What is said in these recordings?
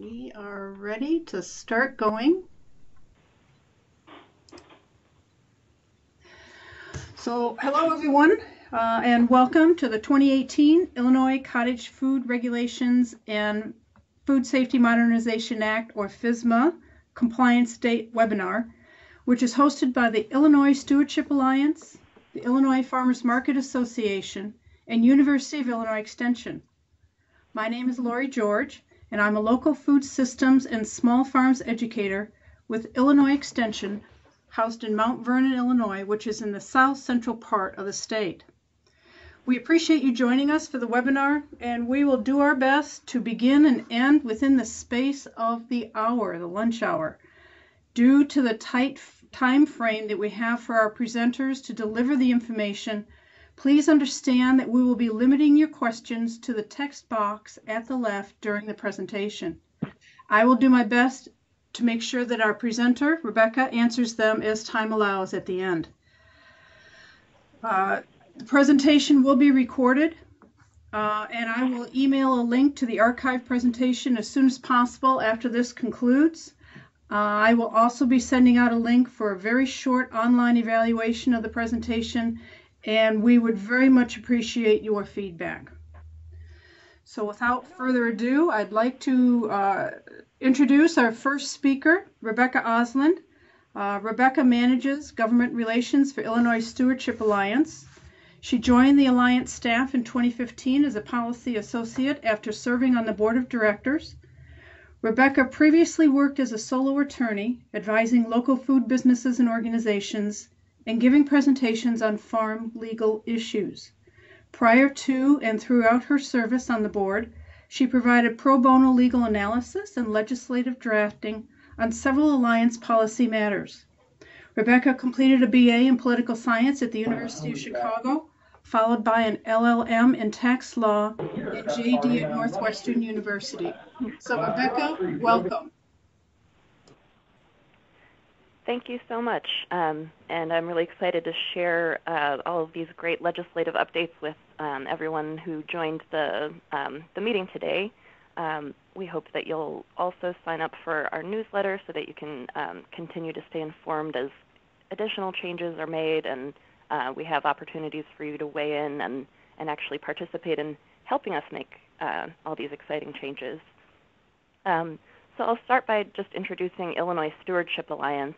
We are ready to start going. So, hello everyone, uh, and welcome to the 2018 Illinois Cottage Food Regulations and Food Safety Modernization Act, or FSMA, Compliance Date webinar, which is hosted by the Illinois Stewardship Alliance, the Illinois Farmers Market Association, and University of Illinois Extension. My name is Laurie George, and I'm a local food systems and small farms educator with Illinois Extension, housed in Mount Vernon, Illinois, which is in the south central part of the state. We appreciate you joining us for the webinar, and we will do our best to begin and end within the space of the hour, the lunch hour. Due to the tight time frame that we have for our presenters to deliver the information, Please understand that we will be limiting your questions to the text box at the left during the presentation. I will do my best to make sure that our presenter, Rebecca, answers them as time allows at the end. Uh, the presentation will be recorded, uh, and I will email a link to the archive presentation as soon as possible after this concludes. Uh, I will also be sending out a link for a very short online evaluation of the presentation and we would very much appreciate your feedback. So without further ado, I'd like to uh, introduce our first speaker, Rebecca Osland. Uh, Rebecca manages government relations for Illinois Stewardship Alliance. She joined the Alliance staff in 2015 as a policy associate after serving on the board of directors. Rebecca previously worked as a solo attorney, advising local food businesses and organizations and giving presentations on farm legal issues. Prior to and throughout her service on the board, she provided pro bono legal analysis and legislative drafting on several alliance policy matters. Rebecca completed a BA in political science at the University of Chicago, followed by an LLM in tax law and JD at Northwestern University. So, Rebecca, welcome. Thank you so much. Um, and I'm really excited to share uh, all of these great legislative updates with um, everyone who joined the, um, the meeting today. Um, we hope that you'll also sign up for our newsletter so that you can um, continue to stay informed as additional changes are made and uh, we have opportunities for you to weigh in and, and actually participate in helping us make uh, all these exciting changes. Um, so I'll start by just introducing Illinois Stewardship Alliance.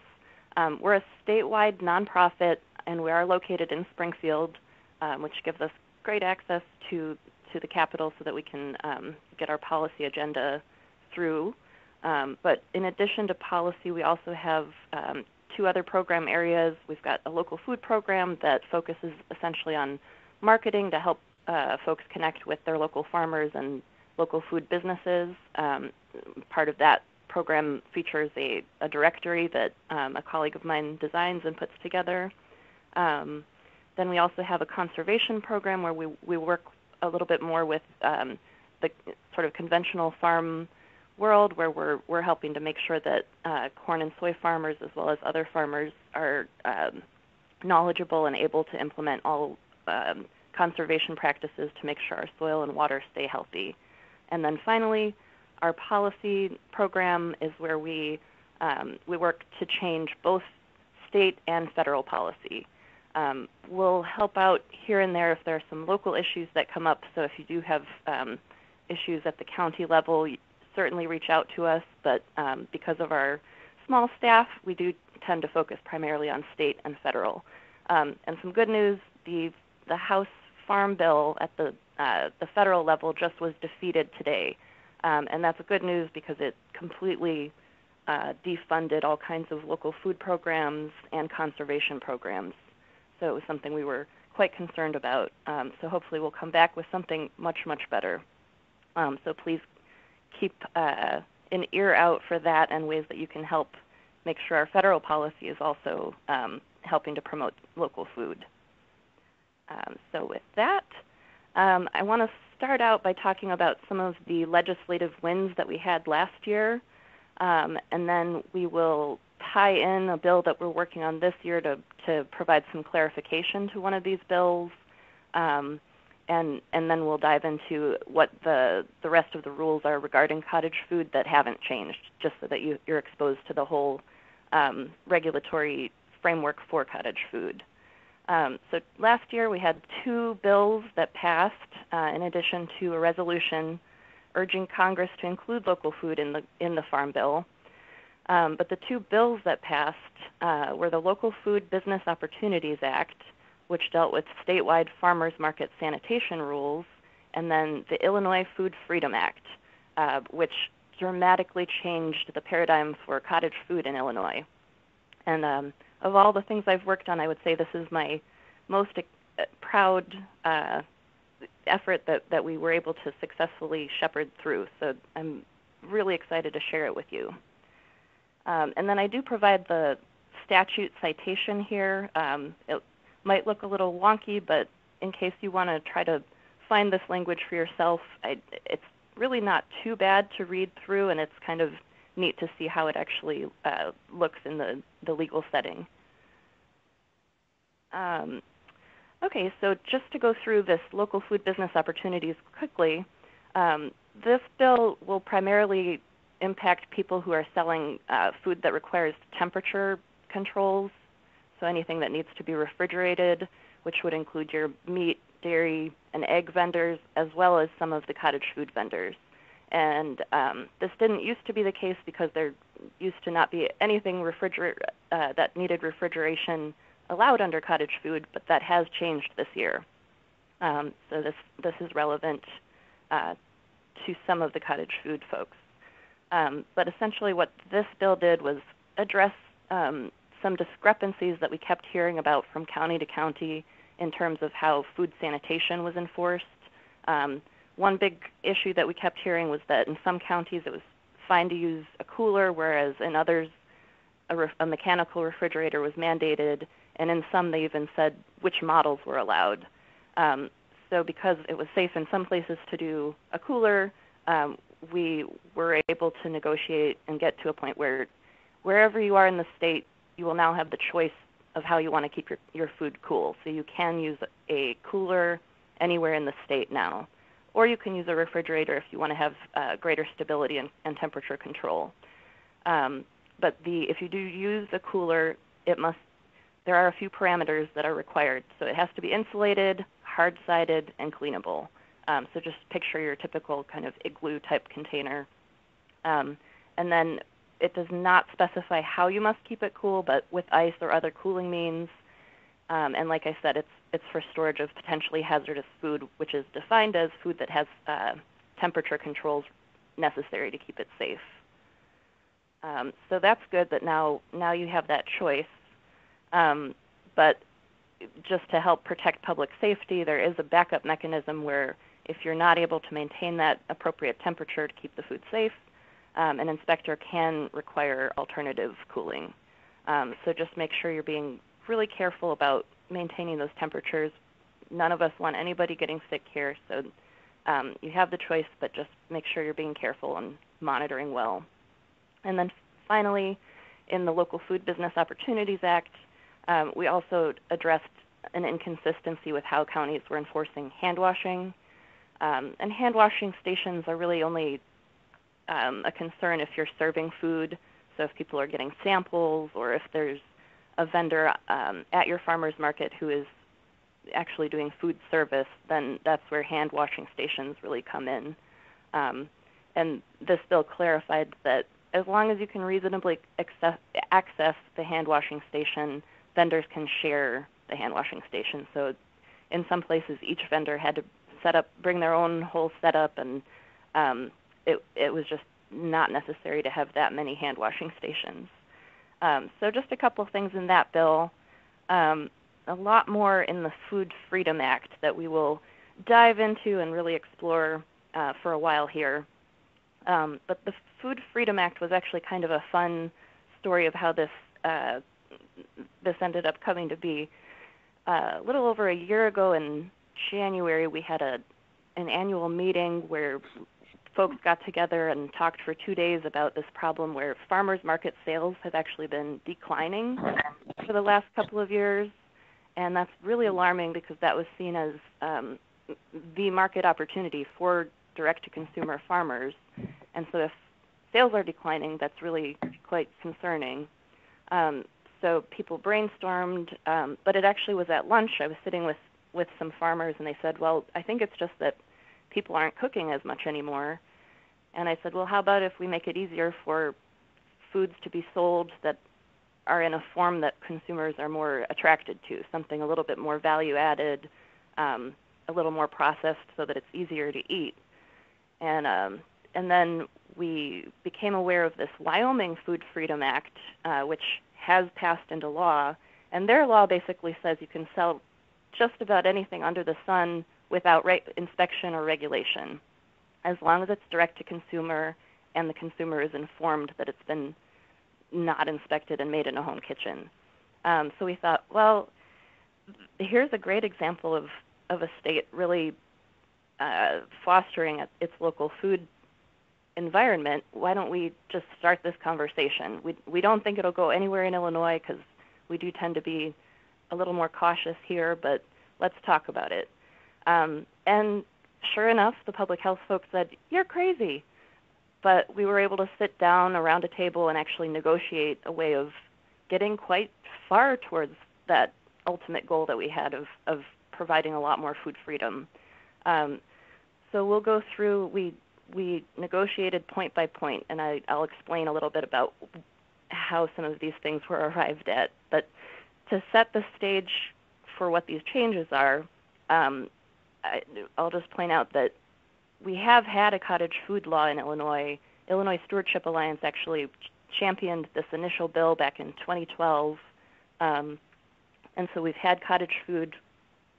Um, we're a statewide nonprofit, and we are located in Springfield, um, which gives us great access to to the capital so that we can um, get our policy agenda through. Um, but in addition to policy, we also have um, two other program areas. We've got a local food program that focuses essentially on marketing to help uh, folks connect with their local farmers and local food businesses. Um, part of that program features a, a directory that um, a colleague of mine designs and puts together. Um, then we also have a conservation program where we, we work a little bit more with um, the sort of conventional farm world where we're, we're helping to make sure that uh, corn and soy farmers as well as other farmers are um, knowledgeable and able to implement all um, conservation practices to make sure our soil and water stay healthy. And then finally, our policy program is where we um, we work to change both state and federal policy. Um, we'll help out here and there if there are some local issues that come up. So if you do have um, issues at the county level, certainly reach out to us. But um, because of our small staff, we do tend to focus primarily on state and federal. Um, and some good news: the the House Farm Bill at the uh, the federal level just was defeated today. Um, and that's good news because it completely uh, defunded all kinds of local food programs and conservation programs. So it was something we were quite concerned about. Um, so hopefully we'll come back with something much, much better. Um, so please keep uh, an ear out for that and ways that you can help make sure our federal policy is also um, helping to promote local food. Um, so with that, um, I want to start out by talking about some of the legislative wins that we had last year, um, and then we will tie in a bill that we're working on this year to, to provide some clarification to one of these bills. Um, and and then we'll dive into what the the rest of the rules are regarding cottage food that haven't changed, just so that you, you're exposed to the whole um, regulatory framework for cottage food. Um, so last year we had two bills that passed, uh, in addition to a resolution urging Congress to include local food in the in the Farm Bill. Um, but the two bills that passed uh, were the Local Food Business Opportunities Act which dealt with statewide farmers market sanitation rules, and then the Illinois Food Freedom Act, uh, which dramatically changed the paradigm for cottage food in Illinois. And um, of all the things I've worked on, I would say this is my most uh, proud uh, effort that, that we were able to successfully shepherd through. So I'm really excited to share it with you. Um, and then I do provide the statute citation here. Um, it, might look a little wonky, but in case you want to try to find this language for yourself, I, it's really not too bad to read through, and it's kind of neat to see how it actually uh, looks in the, the legal setting. Um, okay, so just to go through this local food business opportunities quickly, um, this bill will primarily impact people who are selling uh, food that requires temperature controls so anything that needs to be refrigerated, which would include your meat, dairy, and egg vendors, as well as some of the cottage food vendors. And um, this didn't used to be the case because there used to not be anything refriger- uh, that needed refrigeration allowed under cottage food, but that has changed this year. Um, so this this is relevant uh, to some of the cottage food folks. Um, but essentially, what this bill did was address um, some discrepancies that we kept hearing about from county to county in terms of how food sanitation was enforced. Um, one big issue that we kept hearing was that in some counties it was fine to use a cooler, whereas in others a, re- a mechanical refrigerator was mandated, and in some they even said which models were allowed. Um, so because it was safe in some places to do a cooler, um, we were able to negotiate and get to a point where wherever you are in the state, you will now have the choice of how you want to keep your, your food cool. So you can use a cooler anywhere in the state now. Or you can use a refrigerator if you want to have uh, greater stability and, and temperature control. Um, but the, if you do use a cooler, it must there are a few parameters that are required. So it has to be insulated, hard-sided, and cleanable. Um, so just picture your typical kind of igloo type container. Um, and then it does not specify how you must keep it cool, but with ice or other cooling means. Um, and like I said, it's it's for storage of potentially hazardous food, which is defined as food that has uh, temperature controls necessary to keep it safe. Um, so that's good that now now you have that choice. Um, but just to help protect public safety, there is a backup mechanism where if you're not able to maintain that appropriate temperature to keep the food safe, um, an inspector can require alternative cooling. Um, so just make sure you're being really careful about maintaining those temperatures. None of us want anybody getting sick here, so um, you have the choice, but just make sure you're being careful and monitoring well. And then finally, in the Local Food Business Opportunities Act, um, we also addressed an inconsistency with how counties were enforcing hand washing. Um, and hand washing stations are really only um, a concern if you're serving food. So if people are getting samples or if there's a vendor um, at your farmer's market who is actually doing food service, then that's where hand washing stations really come in. Um, and this bill clarified that as long as you can reasonably access, access the hand washing station, vendors can share the hand washing station. So in some places, each vendor had to set up, bring their own whole setup, and um, it it was just not necessary to have that many hand washing stations. Um, so just a couple things in that bill. Um, a lot more in the Food Freedom Act that we will dive into and really explore uh, for a while here. Um, but the Food Freedom Act was actually kind of a fun story of how this uh, this ended up coming to be. Uh, a little over a year ago in January, we had a an annual meeting where folks got together and talked for two days about this problem where farmers market sales have actually been declining for the last couple of years. And that's really alarming because that was seen as um, the market opportunity for direct-to-consumer farmers. And so if sales are declining, that's really quite concerning. Um, so people brainstormed, um, but it actually was at lunch. I was sitting with with some farmers, and they said, "Well, I think it's just that people aren't cooking as much anymore." And I said, "Well, how about if we make it easier for foods to be sold that are in a form that consumers are more attracted to, something a little bit more value added, um, a little more processed, so that it's easier to eat." And um, and then we became aware of this Wyoming Food Freedom Act, uh, which has passed into law. And their law basically says you can sell just about anything under the sun without re- inspection or regulation, as long as it's direct to consumer and the consumer is informed that it's been not inspected and made in a home kitchen. Um, so we thought, well, here's a great example of, of a state really uh, fostering its local food environment, why don't we just start this conversation? We we don't think it'll go anywhere in Illinois because we do tend to be a little more cautious here, but let's talk about it. Um, and sure enough, the public health folks said, "You're crazy," but we were able to sit down around a table and actually negotiate a way of getting quite far towards that ultimate goal that we had of of providing a lot more food freedom. Um, so we'll go through. We we negotiated point by point, and I, I'll explain a little bit about how some of these things were arrived at. But to set the stage for what these changes are, um, I'll just point out that we have had a cottage food law in Illinois. Illinois Stewardship Alliance actually championed this initial bill back in 2012. Um, and so we've had cottage food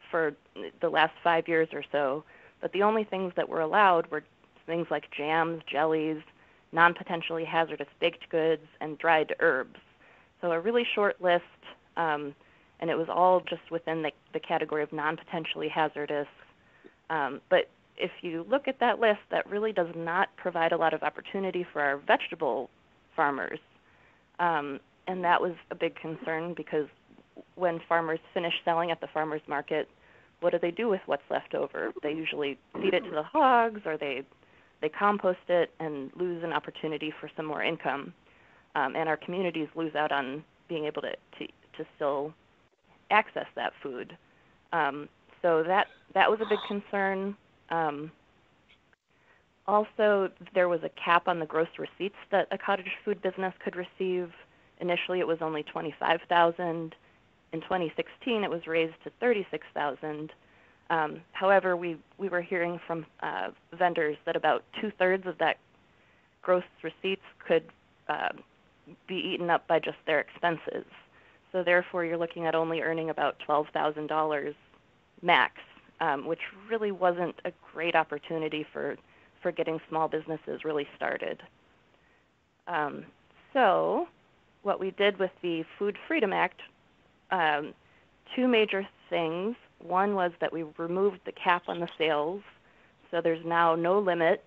for the last five years or so. But the only things that were allowed were things like jams, jellies, non potentially hazardous baked goods, and dried herbs. So a really short list, um, and it was all just within the, the category of non potentially hazardous. Um, but if you look at that list, that really does not provide a lot of opportunity for our vegetable farmers. Um, and that was a big concern because when farmers finish selling at the farmers market, what do they do with what's left over? They usually feed it to the hogs or they they compost it and lose an opportunity for some more income. Um, and our communities lose out on being able to, to, to still access that food. Um, so that, that was a big concern. Um, also, there was a cap on the gross receipts that a cottage food business could receive. Initially, it was only 25,000. In 2016, it was raised to 36,000. Um, however, we, we were hearing from uh, vendors that about two thirds of that gross receipts could uh, be eaten up by just their expenses. So therefore, you're looking at only earning about $12,000 max, um, which really wasn't a great opportunity for, for getting small businesses really started. Um, so what we did with the Food Freedom Act, um, two major things. One was that we removed the cap on the sales, so there's now no limit.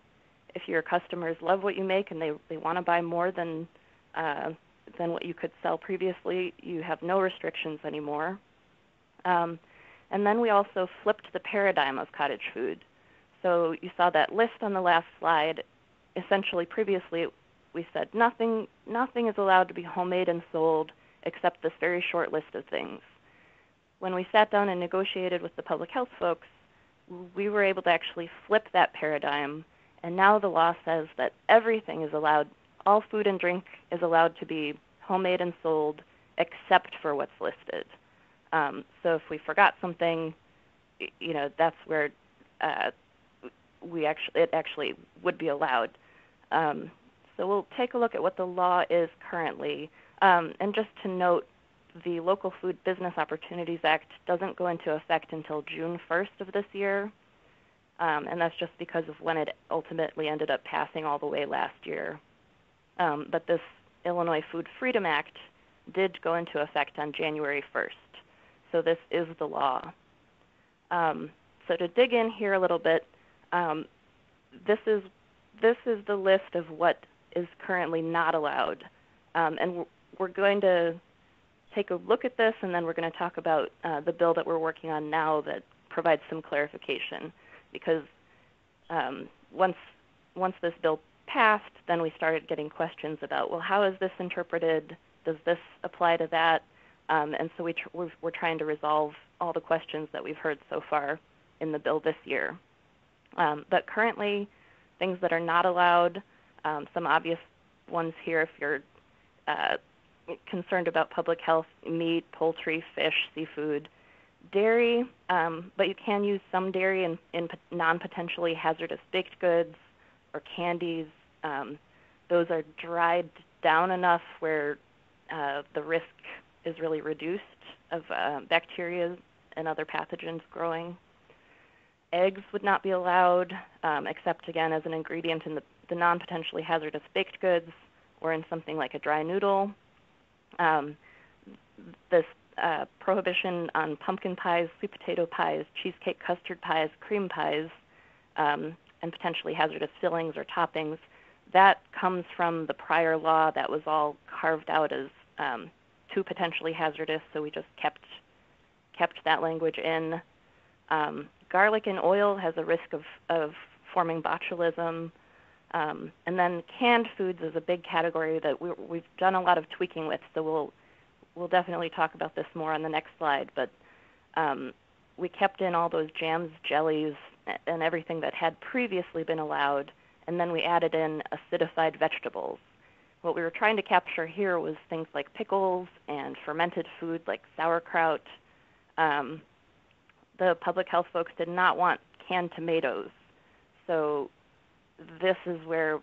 If your customers love what you make and they, they want to buy more than uh, than what you could sell previously, you have no restrictions anymore. Um, and then we also flipped the paradigm of cottage food. So you saw that list on the last slide. Essentially, previously we said nothing nothing is allowed to be homemade and sold except this very short list of things when we sat down and negotiated with the public health folks, we were able to actually flip that paradigm. And now the law says that everything is allowed, all food and drink is allowed to be homemade and sold except for what's listed. Um, so if we forgot something, you know, that's where uh, we actually it actually would be allowed. Um, so we'll take a look at what the law is currently. Um, and just to note, the Local Food Business Opportunities Act doesn't go into effect until June 1st of this year, um, and that's just because of when it ultimately ended up passing all the way last year. Um, but this Illinois Food Freedom Act did go into effect on January 1st, so this is the law. Um, so to dig in here a little bit, um, this is this is the list of what is currently not allowed, um, and we're going to take a look at this, and then we're going to talk about uh, the bill that we're working on now that provides some clarification because um, once once this bill passed, then we started getting questions about, well, how is this interpreted? Does this apply to that? Um, and so we tr- we're, we're, trying to resolve all the questions that we've heard so far in the bill this year. Um, but currently, things that are not allowed, um, some obvious ones here if you're uh, concerned about public health, meat, poultry, fish, seafood, dairy, um, but you can use some dairy in, in non-potentially hazardous baked goods or candies. Um, those are dried down enough where uh, the risk is really reduced of uh, bacteria and other pathogens growing. Eggs would not be allowed, um, except again as an ingredient in the, the non-potentially hazardous baked goods or in something like a dry noodle. Um, this uh, prohibition on pumpkin pies, sweet potato pies, cheesecake custard pies, cream pies, um, and potentially hazardous fillings or toppings, that comes from the prior law that was all carved out as um, too potentially hazardous, so we just kept kept that language in. Um, garlic and oil has a risk of, of forming botulism. Um, and then canned foods is a big category that we, we've done a lot of tweaking with, so we'll we'll definitely talk about this more on the next slide. But um, we kept in all those jams, jellies, and everything that had previously been allowed, and then we added in acidified vegetables. What we were trying to capture here was things like pickles and fermented food like sauerkraut. Um, the public health folks did not want canned tomatoes, so this is where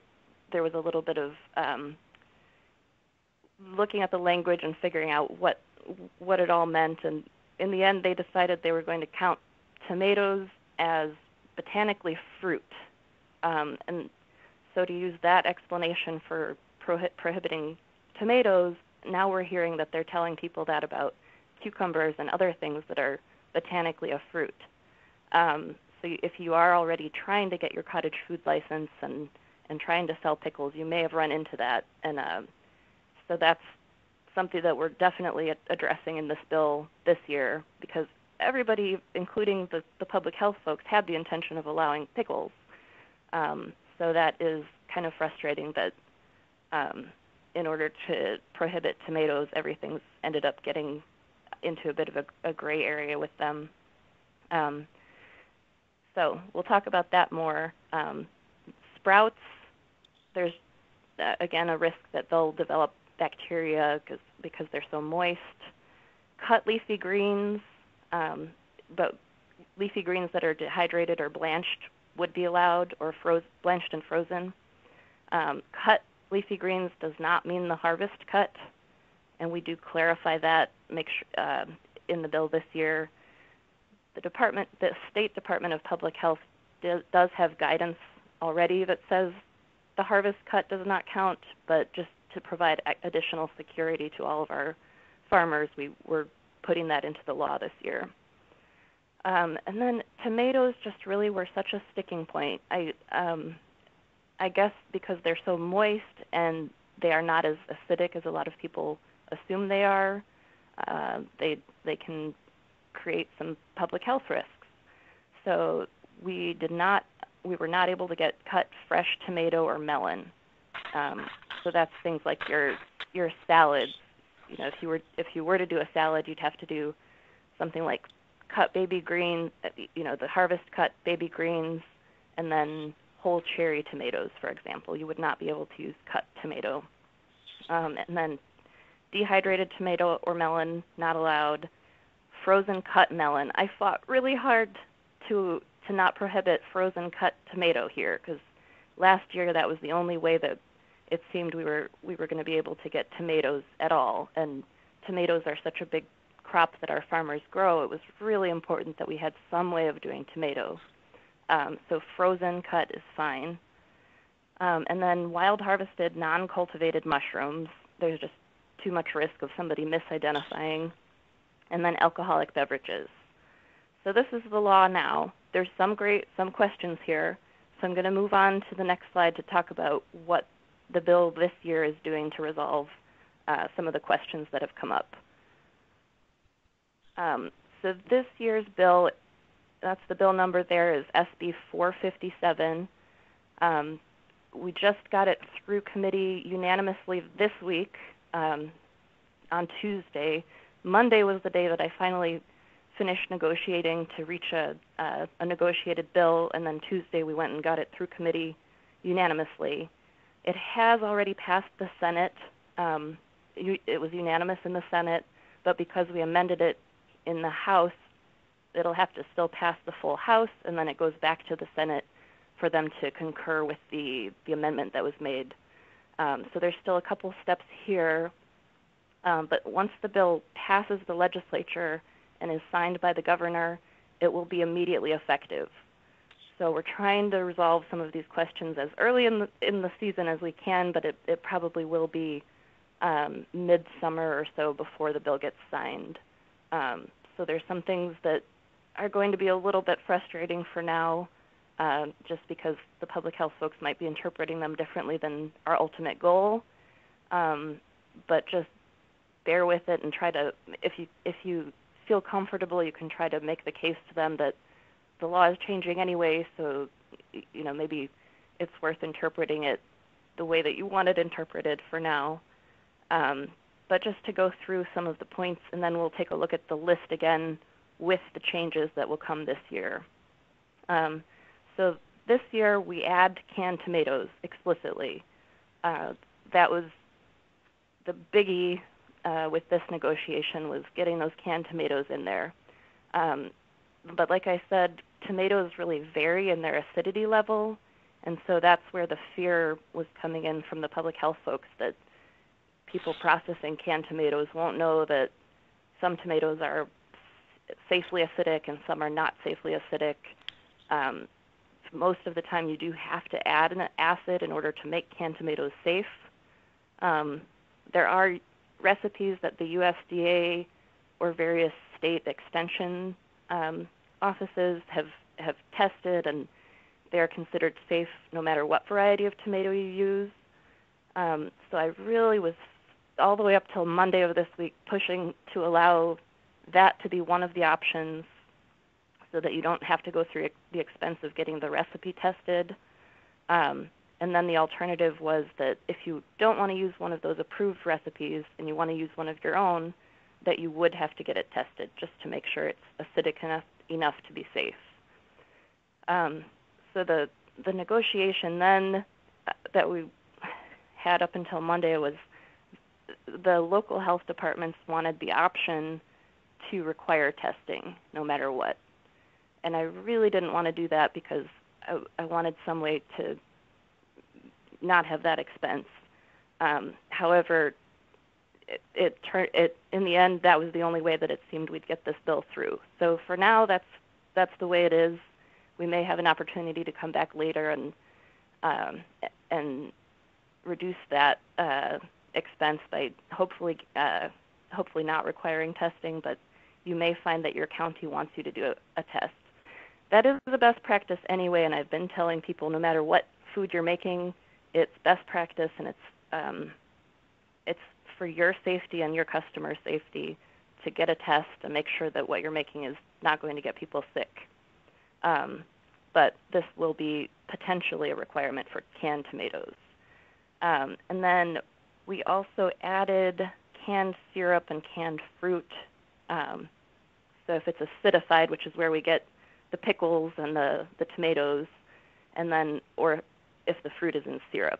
there was a little bit of um, looking at the language and figuring out what what it all meant. And in the end, they decided they were going to count tomatoes as botanically fruit. Um, and so to use that explanation for prohi- prohibiting tomatoes, now we're hearing that they're telling people that about cucumbers and other things that are botanically a fruit. Um, so if you are already trying to get your cottage food license and and trying to sell pickles, you may have run into that, and uh, so that's something that we're definitely addressing in this bill this year because everybody, including the, the public health folks, had the intention of allowing pickles. Um, so that is kind of frustrating that um, in order to prohibit tomatoes, everything's ended up getting into a bit of a, a gray area with them. Um, so we'll talk about that more. Um, sprouts, there's uh, again a risk that they'll develop bacteria cause, because they're so moist. Cut leafy greens, um, but leafy greens that are dehydrated or blanched would be allowed, or froze, blanched and frozen. Um, cut leafy greens does not mean the harvest cut, and we do clarify that. Make sure uh, in the bill this year the department, the State Department of Public Health does have guidance already that says the harvest cut does not count, but just to provide additional security to all of our farmers, we were putting that into the law this year. Um, and then tomatoes just really were such a sticking point. I, um, I guess because they're so moist and they are not as acidic as a lot of people assume they are. Uh, they they can create some public health risks. So we did not, we were not able to get cut fresh tomato or melon. Um, so that's things like your your salads. You know, if you were if you were to do a salad, you'd have to do something like cut baby greens. You know, the harvest cut baby greens, and then whole cherry tomatoes, for example. You would not be able to use cut tomato. Um, and then dehydrated tomato or melon not allowed frozen cut melon. I fought really hard to to not prohibit frozen cut tomato here because last year that was the only way that it seemed we were we were going to be able to get tomatoes at all. And tomatoes are such a big crop that our farmers grow. It was really important that we had some way of doing tomatoes. Um, so frozen cut is fine. Um, and then wild harvested non-cultivated mushrooms. There's just too much risk of somebody misidentifying and then alcoholic beverages. So this is the law now. There's some great some questions here. So I'm going to move on to the next slide to talk about what the bill this year is doing to resolve uh, some of the questions that have come up. Um, so this year's bill that's the bill number there is SB 457. Um, we just got it through committee unanimously this week um, on Tuesday. Monday was the day that I finally finished negotiating to reach a, uh, a negotiated bill, and then Tuesday we went and got it through committee unanimously. It has already passed the Senate. Um, it was unanimous in the Senate, but because we amended it in the House, it'll have to still pass the full House, and then it goes back to the Senate for them to concur with the, the amendment that was made. Um, so there's still a couple steps here, um, but once the bill passes the legislature and is signed by the governor, it will be immediately effective. So we're trying to resolve some of these questions as early in the, in the season as we can, but it, it probably will be um, midsummer or so before the bill gets signed. Um, so there's some things that are going to be a little bit frustrating for now, uh, just because the public health folks might be interpreting them differently than our ultimate goal. Um, but just bear with it and try to, if you if you feel comfortable, you can try to make the case to them that the law is changing anyway, so you know maybe it's worth interpreting it the way that you want it interpreted for now. Um, but just to go through some of the points, and then we'll take a look at the list again with the changes that will come this year. Um, so this year we add canned tomatoes explicitly. Uh, that was the biggie uh, with this negotiation was getting those canned tomatoes in there. Um, but like I said, tomatoes really vary in their acidity level, and so that's where the fear was coming in from the public health folks that people processing canned tomatoes won't know that some tomatoes are safely acidic and some are not safely acidic. Um, most of the time, you do have to add an acid in order to make canned tomatoes safe. Um, there are recipes that the USDA or various state extension um, offices have have tested, and they are considered safe no matter what variety of tomato you use. Um, so I really was all the way up till Monday of this week pushing to allow that to be one of the options so that you don't have to go through the expense of getting the recipe tested. Um, and then the alternative was that if you don't want to use one of those approved recipes and you want to use one of your own, that you would have to get it tested just to make sure it's acidic enough, enough to be safe. Um, so the the negotiation then uh, that we had up until Monday was the local health departments wanted the option to require testing no matter what. And I really didn't want to do that because I, I wanted some way to not have that expense. Um, however, it, it turned it in the end that was the only way that it seemed we'd get this bill through. So for now, that's that's the way it is. We may have an opportunity to come back later and um, and reduce that uh, expense by hopefully uh, hopefully not requiring testing, but you may find that your county wants you to do a, a test. That is the best practice anyway, and I've been telling people no matter what food you're making, it's best practice and it's um, it's for your safety and your customer safety to get a test and make sure that what you're making is not going to get people sick. Um, but this will be potentially a requirement for canned tomatoes. Um, and then we also added canned syrup and canned fruit. Um, so if it's acidified, which is where we get the pickles and the, the tomatoes, and then, or if the fruit is in syrup,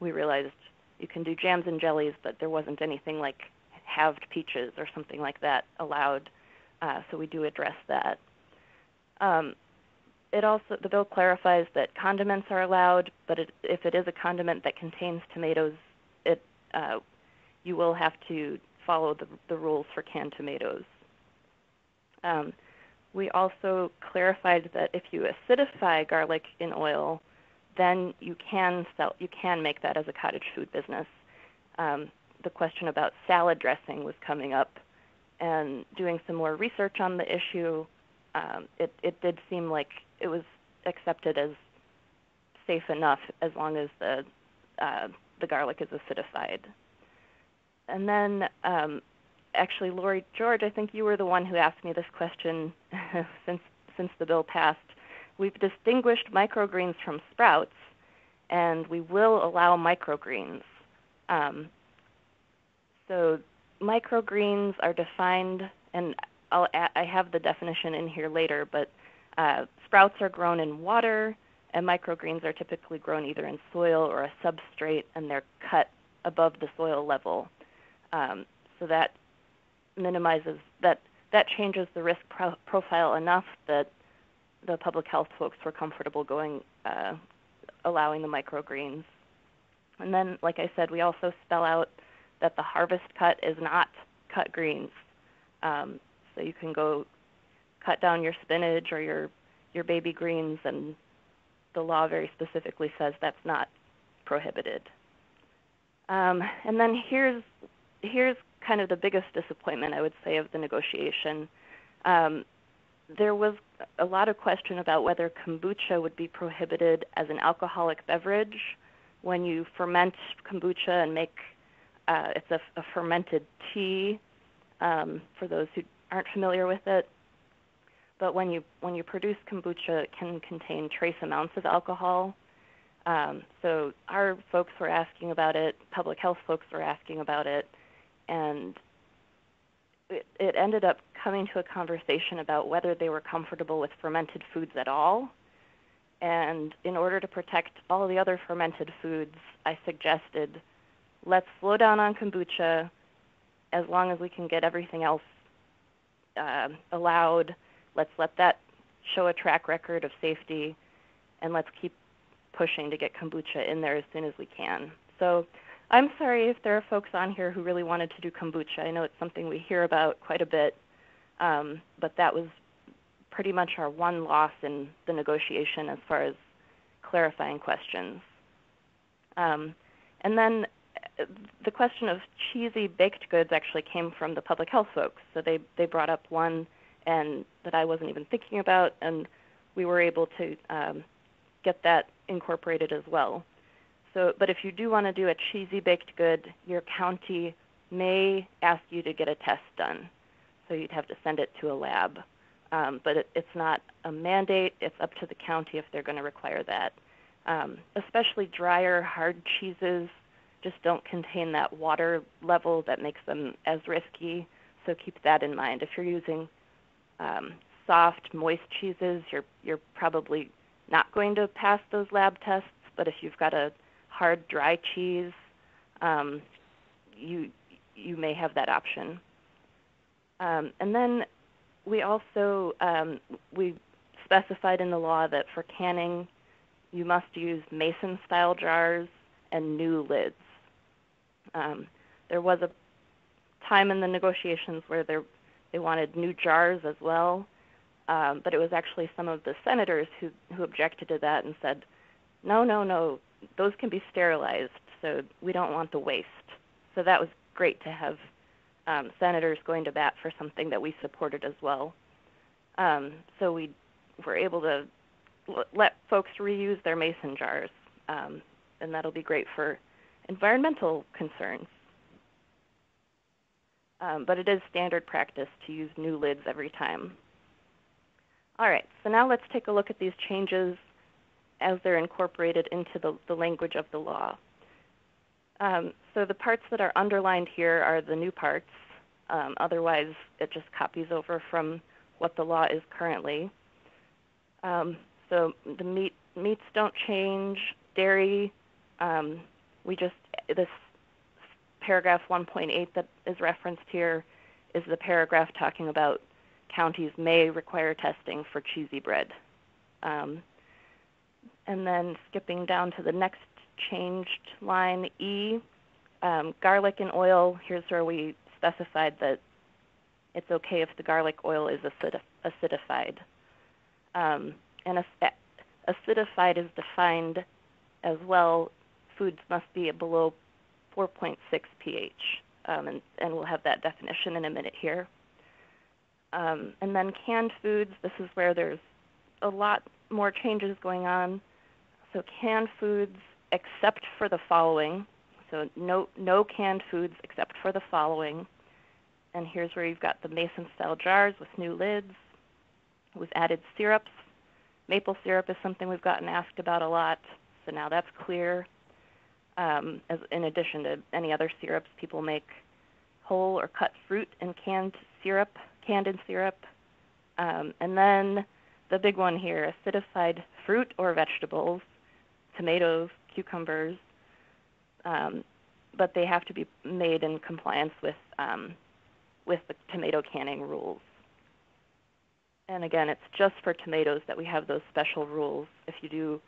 we realized you can do jams and jellies, but there wasn't anything like halved peaches or something like that allowed. Uh, so we do address that. Um, it also the bill clarifies that condiments are allowed, but it, if it is a condiment that contains tomatoes, it uh, you will have to follow the, the rules for canned tomatoes. Um, we also clarified that if you acidify garlic in oil, then you can sell you can make that as a cottage food business. Um, the question about salad dressing was coming up, and doing some more research on the issue, um, it, it did seem like it was accepted as safe enough as long as the uh, the garlic is acidified. And then, um, actually, Laurie George, I think you were the one who asked me this question since since the bill passed, we've distinguished microgreens from sprouts, and we will allow microgreens. Um, so microgreens are defined, and I'll add, I have the definition in here later, but uh, sprouts are grown in water, and microgreens are typically grown either in soil or a substrate, and they're cut above the soil level. Um, so that minimizes that that changes the risk pro- profile enough that the public health folks were comfortable going uh, allowing the microgreens. And then, like I said, we also spell out that the harvest cut is not cut greens. Um, so you can go cut down your spinach or your your baby greens, and the law very specifically says that's not prohibited. Um, and then here's here's kind of the biggest disappointment I would say of the negotiation. Um, there was a lot of question about whether kombucha would be prohibited as an alcoholic beverage when you ferment kombucha and make uh, it's a, a, fermented tea um, for those who aren't familiar with it. But when you when you produce kombucha, it can contain trace amounts of alcohol. Um, so our folks were asking about it, public health folks were asking about it, and it, it ended up coming to a conversation about whether they were comfortable with fermented foods at all. And in order to protect all the other fermented foods, I suggested let's slow down on kombucha as long as we can get everything else uh, allowed. Let's let that show a track record of safety, and let's keep pushing to get kombucha in there as soon as we can. So I'm sorry if there are folks on here who really wanted to do kombucha. I know it's something we hear about quite a bit, um, but that was pretty much our one loss in the negotiation as far as clarifying questions. Um, and then uh, the question of cheesy baked goods actually came from the public health folks. So they, they brought up one and that I wasn't even thinking about, and we were able to um, get that incorporated as well. So, but if you do want to do a cheesy baked good, your county may ask you to get a test done. So you'd have to send it to a lab. Um, but it, it's not a mandate. It's up to the county if they're going to require that. Um, especially drier, hard cheeses just don't contain that water level that makes them as risky. So keep that in mind. If you're using um, soft, moist cheeses, you're you're probably not going to pass those lab tests. But if you've got a hard dry cheese, um, you you may have that option. Um, and then we also um, we specified in the law that for canning, you must use mason style jars and new lids. Um, there was a time in the negotiations where there, they wanted new jars as well, um, but it was actually some of the senators who, who objected to that and said, no, no, no, those can be sterilized, so we don't want the waste. So that was great to have um, senators going to bat for something that we supported as well. Um, so we were able to l- let folks reuse their mason jars, um, and that'll be great for environmental concerns. Um, but it is standard practice to use new lids every time. All right, so now let's take a look at these changes as they're incorporated into the, the language of the law. Um, so the parts that are underlined here are the new parts. Um, otherwise, it just copies over from what the law is currently. Um, so the meat meats don't change. Dairy, um, we just this paragraph 1.8 that is referenced here is the paragraph talking about counties may require testing for cheesy bread. Um, and then skipping down to the next changed line E, um, garlic and oil, here's where we specified that it's okay if the garlic oil is acidified. Um, and acidified is defined as well, foods must be below 4.6 pH, um, and, and, we'll have that definition in a minute here. Um, and then canned foods, this is where there's a lot more changes going on. So canned foods except for the following. So no no canned foods except for the following. And here's where you've got the mason style jars with new lids. We've added syrups. Maple syrup is something we've gotten asked about a lot, so now that's clear. Um, as in addition to any other syrups people make, whole or cut fruit and canned syrup, canned in syrup, um, and then the big one here: acidified fruit or vegetables, tomatoes, cucumbers, um, but they have to be made in compliance with um, with the tomato canning rules. And again, it's just for tomatoes that we have those special rules. If you do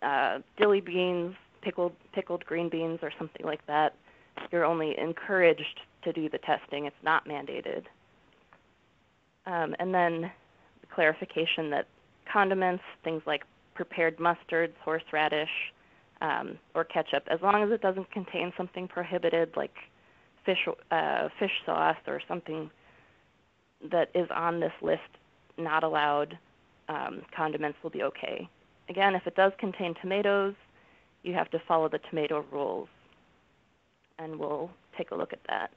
uh, dilly beans, pickled pickled green beans, or something like that, you're only encouraged to do the testing. It's not mandated. Um, and then the clarification that condiments, things like prepared mustards, horseradish, um, or ketchup, as long as it doesn't contain something prohibited like fish uh, fish sauce or something that is on this list not allowed, um, condiments will be okay. Again, if it does contain tomatoes, you have to follow the tomato rules, and we'll take a look at that.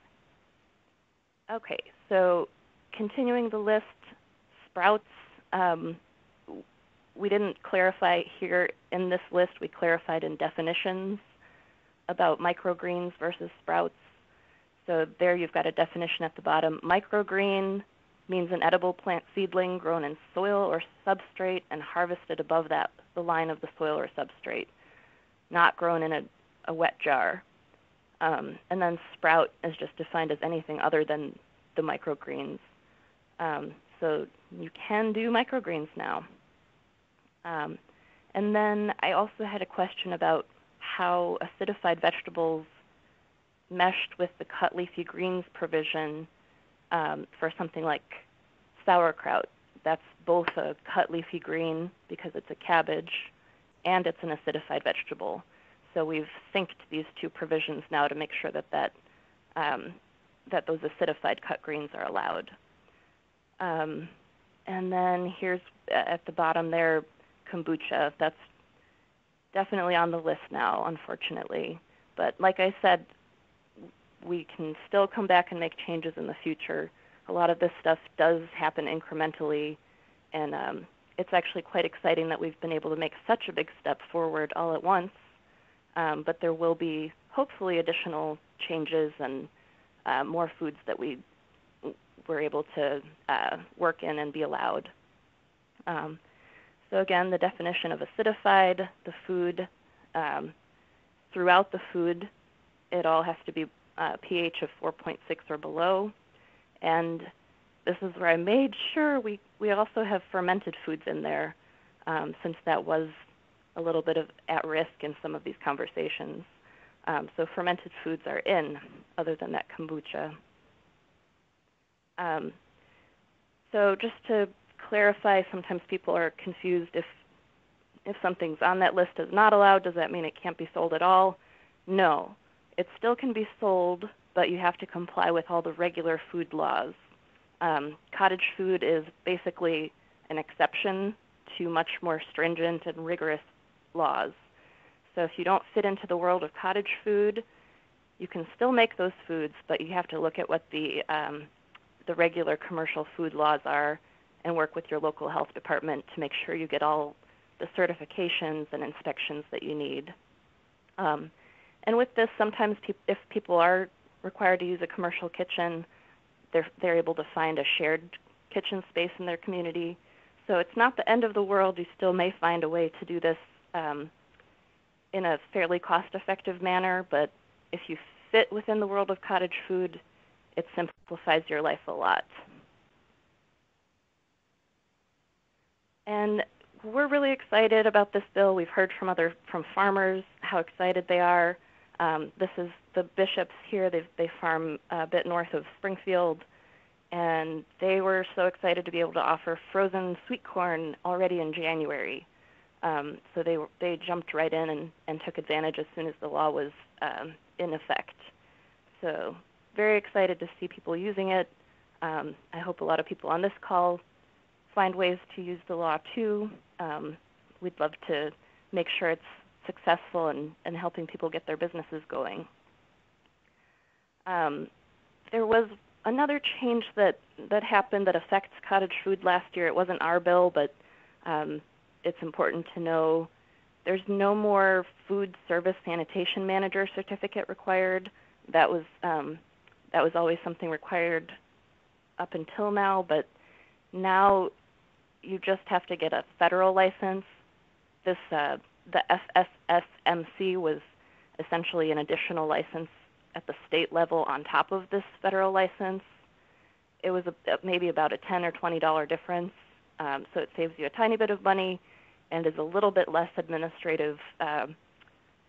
Okay, so continuing the list, sprouts. Um, we didn't clarify here in this list, we clarified in definitions about microgreens versus sprouts. So there you've got a definition at the bottom. Microgreen means an edible plant seedling grown in soil or substrate and harvested above that the line of the soil or substrate, not grown in a, a wet jar. Um, and then sprout is just defined as anything other than the microgreens. Um, so you can do microgreens now. Um, and then I also had a question about how acidified vegetables meshed with the cut leafy greens provision um, for something like sauerkraut. That's both a cut leafy green because it's a cabbage and it's an acidified vegetable. So we've synced these two provisions now to make sure that that, um, that those acidified cut greens are allowed. Um, and then here's at the bottom there, kombucha. That's definitely on the list now, unfortunately. But like I said, we can still come back and make changes in the future. A lot of this stuff does happen incrementally, and um, it's actually quite exciting that we've been able to make such a big step forward all at once. Um, but there will be hopefully additional changes and uh, more foods that we were able to uh, work in and be allowed. Um, so again, the definition of acidified, the food, um, throughout the food, it all has to be uh, pH of 4.6 or below. And this is where I made sure we, we also have fermented foods in there, um, since that was a little bit of at risk in some of these conversations. Um, so fermented foods are in, other than that kombucha. Um, so just to clarify, sometimes people are confused if if something's on that list as not allowed, does that mean it can't be sold at all? No. It still can be sold, but you have to comply with all the regular food laws. Um, cottage food is basically an exception to much more stringent and rigorous laws. So if you don't fit into the world of cottage food, you can still make those foods, but you have to look at what the um, the regular commercial food laws are and work with your local health department to make sure you get all the certifications and inspections that you need. Um, and with this, sometimes pe- if people are required to use a commercial kitchen, they're they're able to find a shared kitchen space in their community. So it's not the end of the world. You still may find a way to do this um, in a fairly cost-effective manner. But if you fit within the world of cottage food, it simplifies your life a lot. And we're really excited about this bill. We've heard from other from farmers how excited they are. Um, this is the Bishops here. They they farm a bit north of Springfield, and they were so excited to be able to offer frozen sweet corn already in January. Um, so they they jumped right in and, and took advantage as soon as the law was um, in effect. So very excited to see people using it. Um, I hope a lot of people on this call find ways to use the law too. Um, we'd love to make sure it's successful in, in helping people get their businesses going. Um, there was another change that that happened that affects cottage food last year. It wasn't our bill, but um, it's important to know. There's no more food service sanitation manager certificate required. That was um, that was always something required up until now, but now you just have to get a federal license. This uh, the FSSMC was essentially an additional license at the state level on top of this federal license. It was a, maybe about a 10 or 20 dollar difference, um, so it saves you a tiny bit of money and is a little bit less administrative uh,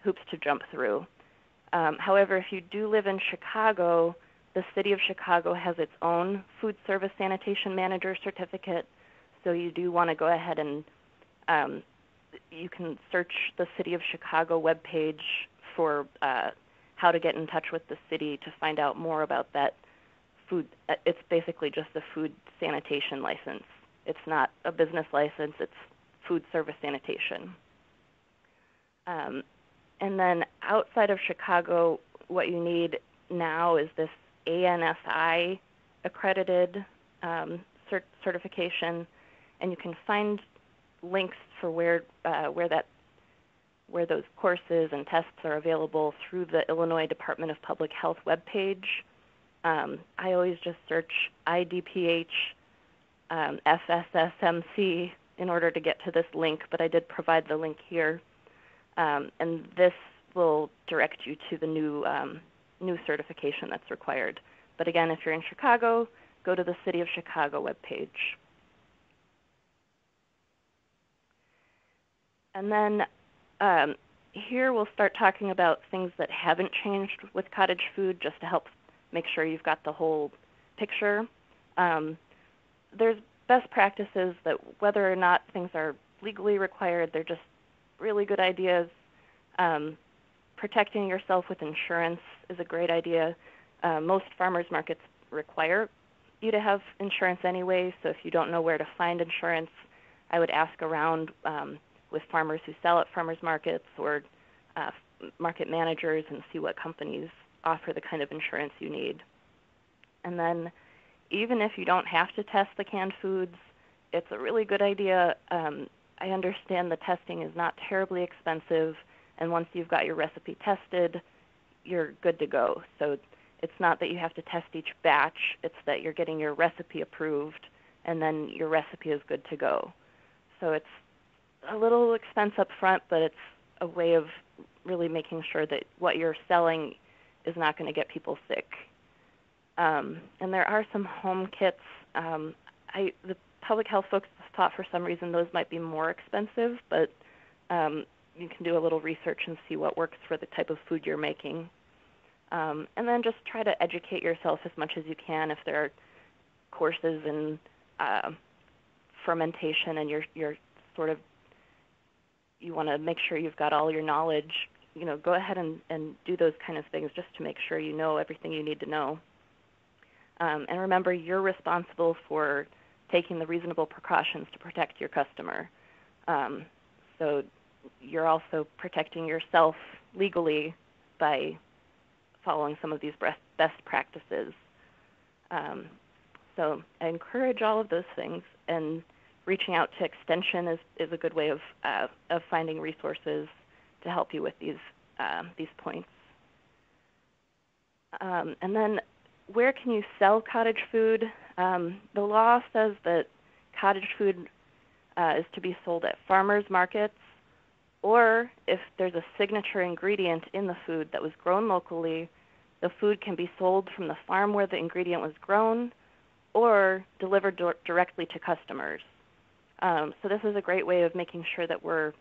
hoops to jump through. Um, however, if you do live in Chicago, the City of Chicago has its own food service sanitation manager certificate, so you do want to go ahead and um, you can search the City of Chicago webpage for uh, how to get in touch with the city to find out more about that food. Uh, it's basically just a food sanitation license. It's not a business license. It's food service sanitation. Um, and then outside of Chicago, what you need now is this ANSI accredited um, cert- certification, and you can find links for where uh, where that where those courses and tests are available through the Illinois Department of Public Health webpage. Um, I always just search IDPH um, FSSMC in order to get to this link, but I did provide the link here. Um, and this will direct you to the new um, new certification that's required. But again, if you're in Chicago, go to the City of Chicago webpage. And then um, here we'll start talking about things that haven't changed with cottage food just to help make sure you've got the whole picture. Um, there's best practices that whether or not things are legally required, they're just really good ideas. Um, protecting yourself with insurance is a great idea. Uh, most farmers markets require you to have insurance anyway, so if you don't know where to find insurance, I would ask around um, with farmers who sell at farmers markets or uh, market managers and see what companies offer the kind of insurance you need. And then, even if you don't have to test the canned foods, it's a really good idea. Um, I understand the testing is not terribly expensive, and once you've got your recipe tested, you're good to go. So it's not that you have to test each batch, it's that you're getting your recipe approved, and then your recipe is good to go. So it's a little expense up front, but it's a way of really making sure that what you're selling is not going to get people sick. Um, and there are some home kits. Um, I, the public health folks thought for some reason those might be more expensive, but um, you can do a little research and see what works for the type of food you're making. Um, and then just try to educate yourself as much as you can if there are courses in uh, fermentation and you're, you're sort of you want to make sure you've got all your knowledge, you know, go ahead and, and do those kind of things just to make sure you know everything you need to know. Um, and remember, you're responsible for taking the reasonable precautions to protect your customer. Um, so you're also protecting yourself legally by following some of these best practices. Um, so I encourage all of those things and reaching out to Extension is, is a good way of, uh, of finding resources to help you with these, um, these points. Um, and then where can you sell cottage food? Um, the law says that cottage food uh, is to be sold at farmers markets or if there's a signature ingredient in the food that was grown locally, the food can be sold from the farm where the ingredient was grown or delivered directly to customers. Um, so this is a great way of making sure that we're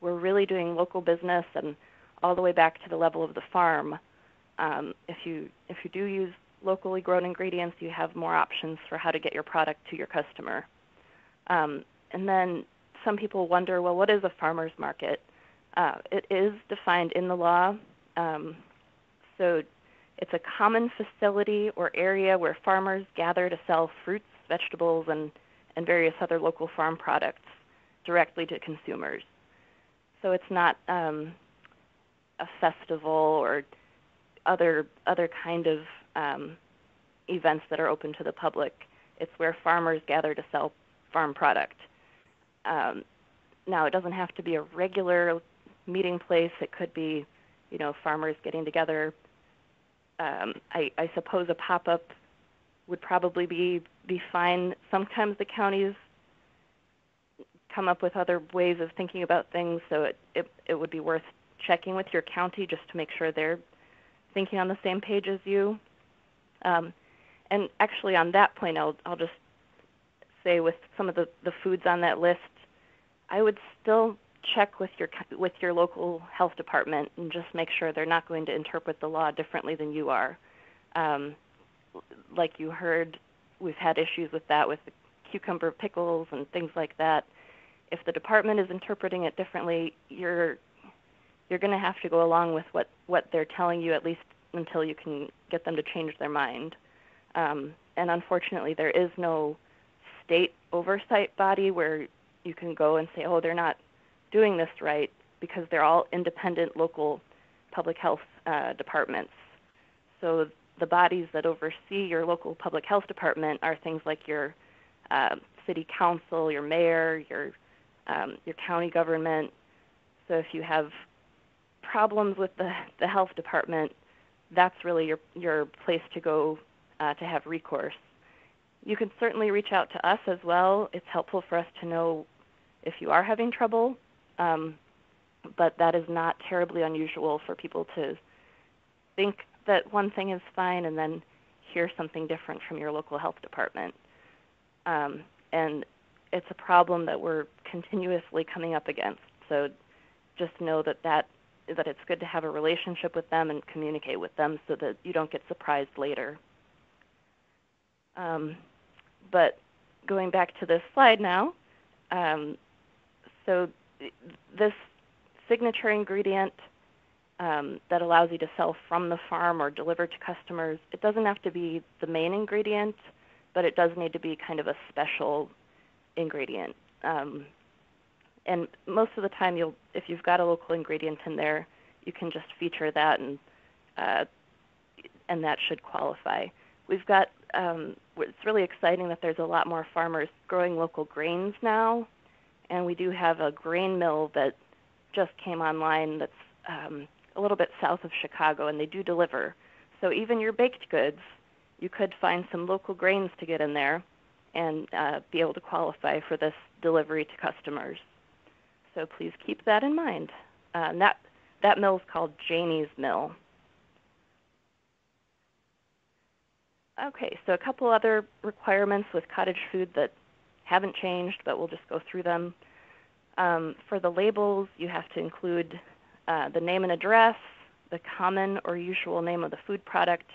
we're really doing local business and all the way back to the level of the farm. Um, if you if you do use locally grown ingredients, you have more options for how to get your product to your customer. Um, and then some people wonder, well, what is a farmer's market? Uh, it is defined in the law. Um, so it's a common facility or area where farmers gather to sell fruits, vegetables, and and various other local farm products directly to consumers. So it's not um, a festival or other other kind of um, events that are open to the public. It's where farmers gather to sell farm product. Um, now, it doesn't have to be a regular meeting place. It could be, you know, farmers getting together. Um, I, I suppose a pop-up would probably be be fine. Sometimes the counties come up with other ways of thinking about things, so it, it, it would be worth checking with your county just to make sure they're thinking on the same page as you. Um, and actually, on that point, I'll, I'll just say with some of the, the foods on that list, I would still check with your with your local health department and just make sure they're not going to interpret the law differently than you are. Um, like you heard, we've had issues with that with the cucumber pickles and things like that. If the department is interpreting it differently, you're you're going to have to go along with what what they're telling you at least until you can get them to change their mind. Um, and unfortunately, there is no state oversight body where you can go and say, oh, they're not doing this right, because they're all independent local public health uh, departments. So the bodies that oversee your local public health department are things like your uh, city council, your mayor, your um, your county government. So if you have problems with the, the health department, that's really your your place to go uh, to have recourse. You can certainly reach out to us as well. It's helpful for us to know if you are having trouble, um, but that is not terribly unusual for people to think that one thing is fine and then hear something different from your local health department. Um, and it's a problem that we're continuously coming up against. So just know that, that that it's good to have a relationship with them and communicate with them so that you don't get surprised later. Um, but going back to this slide now, um, so this signature ingredient um, that allows you to sell from the farm or deliver to customers, it doesn't have to be the main ingredient, but it does need to be kind of a special ingredient. Um, and most of the time, you'll if you've got a local ingredient in there, you can just feature that, and uh, and that should qualify. We've got um, it's really exciting that there's a lot more farmers growing local grains now, and we do have a grain mill that just came online that's um, a little bit south of Chicago, and they do deliver. So even your baked goods, you could find some local grains to get in there and uh, be able to qualify for this delivery to customers. So please keep that in mind. Uh, that, that mill is called Janie's Mill. Okay, so a couple other requirements with cottage food that haven't changed, but we'll just go through them. Um, for the labels, you have to include uh, the name and address, the common or usual name of the food product,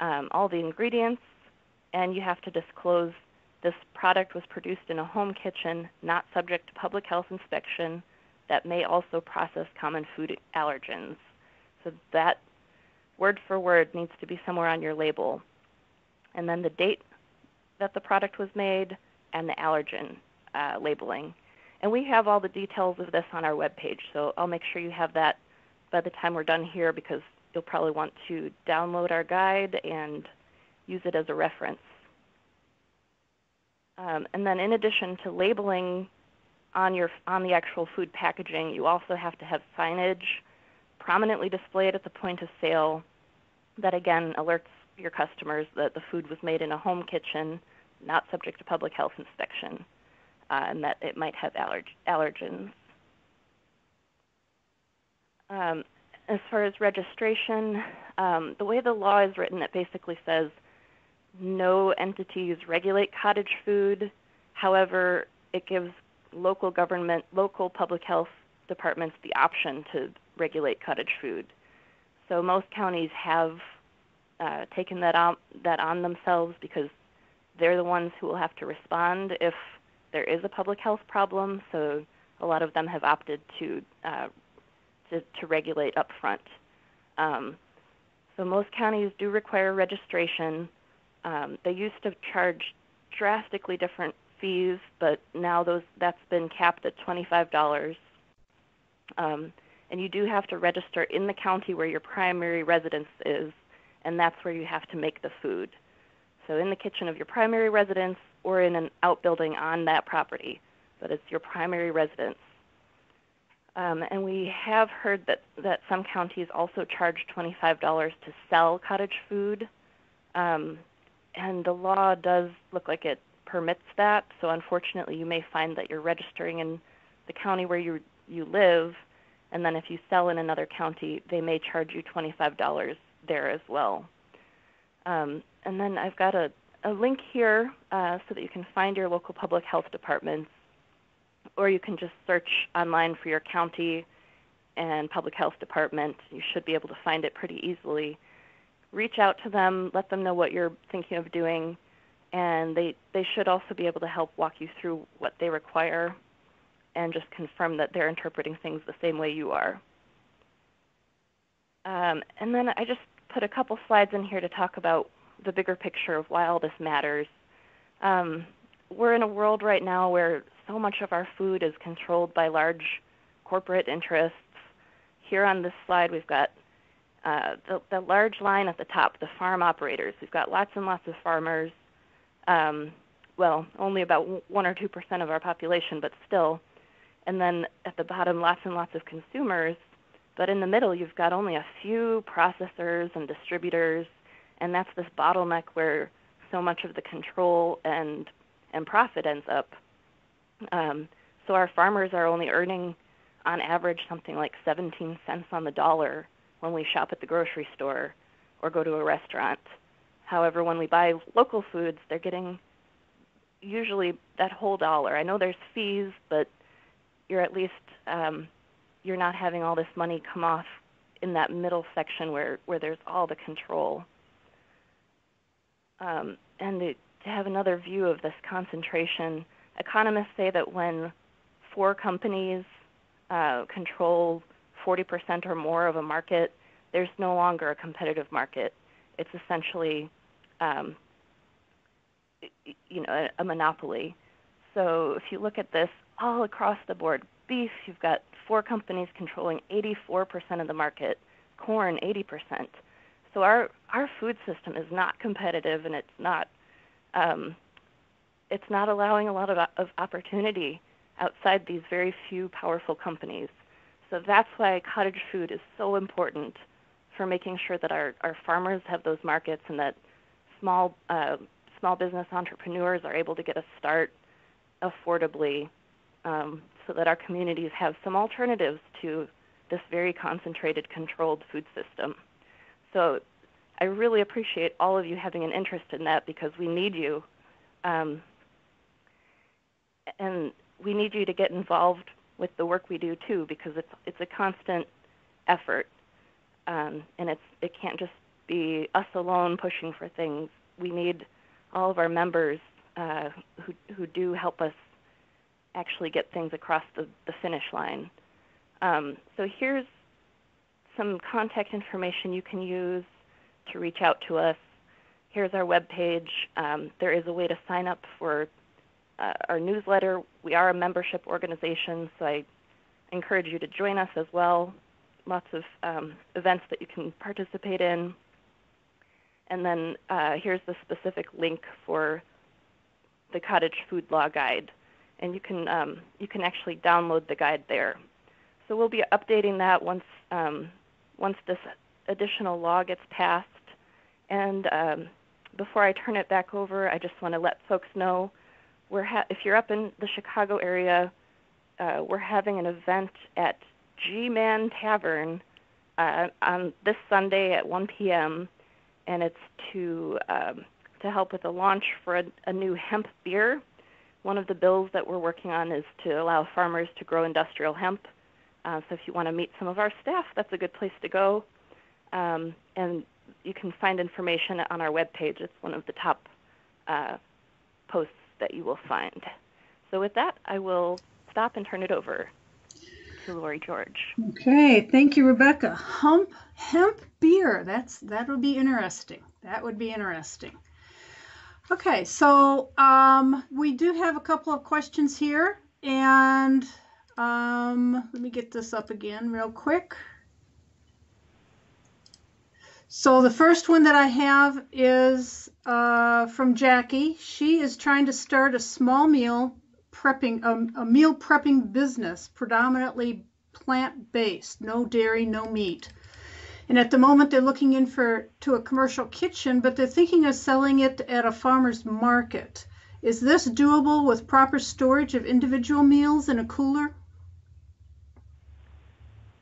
um, all the ingredients, and you have to disclose this product was produced in a home kitchen not subject to public health inspection that may also process common food allergens. So that word for word needs to be somewhere on your label. And then the date that the product was made and the allergen uh, labeling. And we have all the details of this on our webpage, so I'll make sure you have that by the time we're done here because you'll probably want to download our guide and use it as a reference. Um, and then in addition to labeling on your on the actual food packaging, you also have to have signage prominently displayed at the point of sale that again alerts your customers that the food was made in a home kitchen, not subject to public health inspection uh, and that it might have allerg allergens. Um, as far as registration, um, the way the law is written, it basically says no entities regulate cottage food. However, it gives local government, local public health departments the option to regulate cottage food. So most counties have uh, taken that on, that on themselves because they're the ones who will have to respond if there is a public health problem, so a lot of them have opted to uh, to, to, regulate upfront. Um, so most counties do require registration. Um, they used to charge drastically different fees, but now those that's been capped at $25. Um, and you do have to register in the county where your primary residence is, and that's where you have to make the food. So in the kitchen of your primary residence or in an outbuilding on that property, but it's your primary residence. Um, and we have heard that, that some counties also charge $25 to sell cottage food. Um, and the law does look like it permits that. So unfortunately, you may find that you're registering in the county where you, you live, and then if you sell in another county, they may charge you $25 there as well. Um, and then I've got a, a link here uh, so that you can find your local public health departments, or you can just search online for your county and public health department. You should be able to find it pretty easily. Reach out to them, let them know what you're thinking of doing, and they, they should also be able to help walk you through what they require and just confirm that they're interpreting things the same way you are. Um, and then I just put a couple slides in here to talk about the bigger picture of why all this matters. Um, we're in a world right now where so much of our food is controlled by large corporate interests. Here on this slide, we've got uh, the, the, large line at the top, the farm operators. We've got lots and lots of farmers. Um, well, only about 1 or 2% of our population, but still. And then at the bottom, lots and lots of consumers. But in the middle, you've got only a few processors and distributors and that's this bottleneck where so much of the control and and profit ends up. Um, so our farmers are only earning, on average, something like 17 cents on the dollar when we shop at the grocery store or go to a restaurant. However, when we buy local foods, they're getting usually that whole dollar. I know there's fees, but you're at least um, you're not having all this money come off in that middle section where where there's all the control um, and the, to have another view of this concentration, economists say that when four companies uh, control 40% or more of a market, there's no longer a competitive market. It's essentially, um, you know, a, a monopoly. So if you look at this all across the board, beef, you've got four companies controlling 84% of the market, corn 80%. So our our food system is not competitive, and it's not um, it's not allowing a lot of, of opportunity outside these very few powerful companies. So that's why cottage food is so important for making sure that our, our farmers have those markets and that small uh, small business entrepreneurs are able to get a start affordably um, so that our communities have some alternatives to this very concentrated controlled food system. So I really appreciate all of you having an interest in that because we need you. Um, and we need you to get involved with the work we do too because it's it's a constant effort um, and it's it can't just be us alone pushing for things. We need all of our members uh, who who do help us actually get things across the, the finish line. Um, so here's some contact information you can use to reach out to us. Here's our webpage. Um, there is a way to sign up for uh, our newsletter. We are a membership organization, so I encourage you to join us as well. Lots of um, events that you can participate in. And then uh, here's the specific link for the Cottage Food Law Guide, and you can um, you can actually download the guide there. So we'll be updating that once um, once this additional law gets passed. And um, before I turn it back over, I just want to let folks know we're ha- if you're up in the Chicago area, uh, we're having an event at G-Man Tavern uh, on this Sunday at 1 p.m. and it's to um, to help with the launch for a, a new hemp beer. One of the bills that we're working on is to allow farmers to grow industrial hemp. Uh, so if you want to meet some of our staff, that's a good place to go. Um, and you can find information on our webpage. It's one of the top uh, posts that you will find. So with that, I will stop and turn it over to Laurie George. Okay, thank you, Rebecca. Hump hemp beer. That's that would be interesting. That would be interesting. Okay, so um, we do have a couple of questions here, and um, let me get this up again real quick. So the first one that I have is uh, from Jackie. She is trying to start a small meal prepping, um, a meal prepping business, predominantly plant-based, no dairy, no meat. And at the moment, they're looking in for to a commercial kitchen, but they're thinking of selling it at a farmer's market. Is this doable with proper storage of individual meals in a cooler?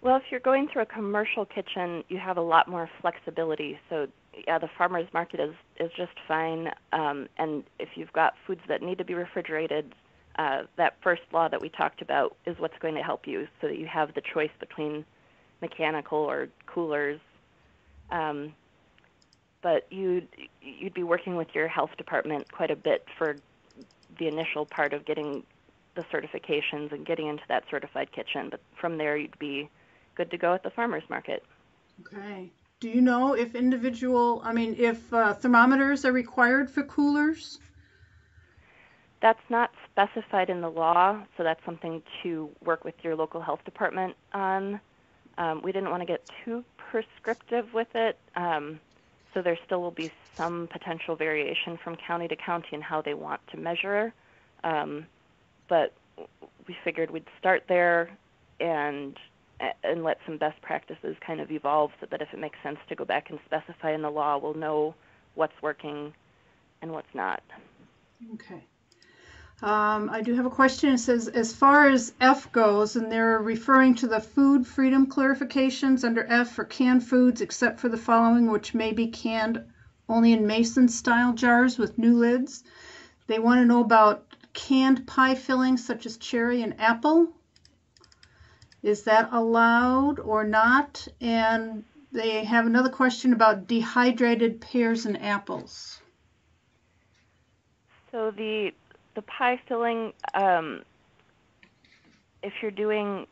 Well, if you're going through a commercial kitchen, you have a lot more flexibility. So, yeah, the farmer's market is, is just fine. Um, and if you've got foods that need to be refrigerated, uh, that first law that we talked about is what's going to help you so that you have the choice between mechanical or coolers. Um, but you'd, you'd be working with your health department quite a bit for the initial part of getting the certifications and getting into that certified kitchen. But from there, you'd be good to go at the farmer's market. Okay. Do you know if individual, I mean, if uh, thermometers are required for coolers? That's not specified in the law, so that's something to work with your local health department on. Um, we didn't want to get too prescriptive with it, um, so there still will be some potential variation from county to county in how they want to measure. Um, but we figured we'd start there and and let some best practices kind of evolve so that if it makes sense to go back and specify in the law, we'll know what's working and what's not. Okay. Um, I do have a question. It says, as far as F goes, and they're referring to the food freedom clarifications under F for canned foods, except for the following, which may be canned only in mason style jars with new lids. They want to know about canned pie fillings such as cherry and apple. Is that allowed or not? And they have another question about dehydrated pears and apples. So the the pie filling, um, if you're doing,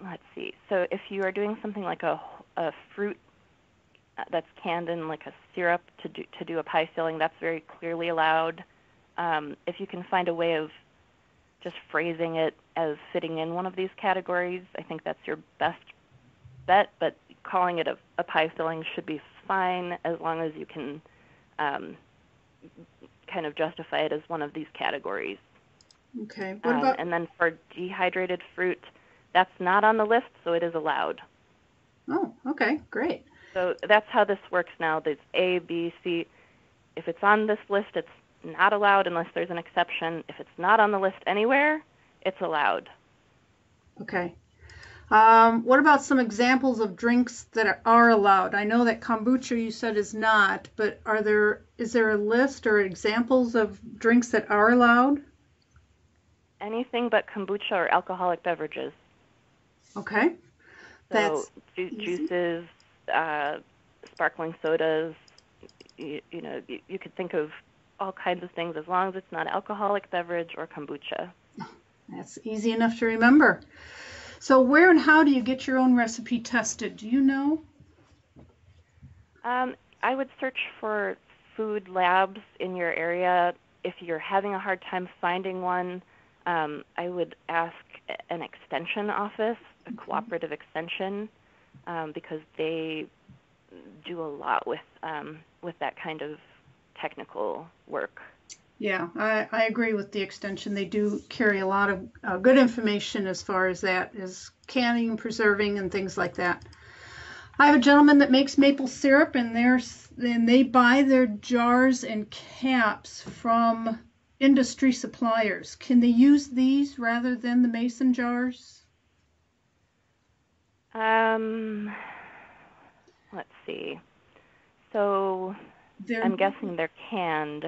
let's see, so if you are doing something like a, a fruit that's canned in like a syrup to do to do a pie filling, that's very clearly allowed. Um, if you can find a way of just phrasing it as fitting in one of these categories, I think that's your best bet. But calling it a, a pie filling should be fine as long as you can um, kind of justify it as one of these categories. Okay. What um, about? And then for dehydrated fruit, that's not on the list, so it is allowed. Oh, okay, great. So that's how this works now. There's A, B, C. If it's on this list, it's not allowed unless there's an exception. If it's not on the list anywhere, it's allowed. Okay. Um, what about some examples of drinks that are allowed? I know that kombucha you said is not, but are there is there a list or examples of drinks that are allowed? Anything but kombucha or alcoholic beverages. Okay. So ju- juices, uh, sparkling sodas. You, you know, you, you could think of all kinds of things as long as it's not alcoholic beverage or kombucha. That's easy enough to remember. So, where and how do you get your own recipe tested? Do you know? Um, I would search for food labs in your area. If you're having a hard time finding one, um, I would ask an extension office, a cooperative extension, um, because they do a lot with um, with that kind of technical work. Yeah, I, I agree with the extension. They do carry a lot of uh, good information as far as that is canning preserving and things like that. I have a gentleman that makes maple syrup, and there's and they buy their jars and caps from industry suppliers. Can they use these rather than the mason jars? Um, let's see. So they're, I'm guessing they're canned.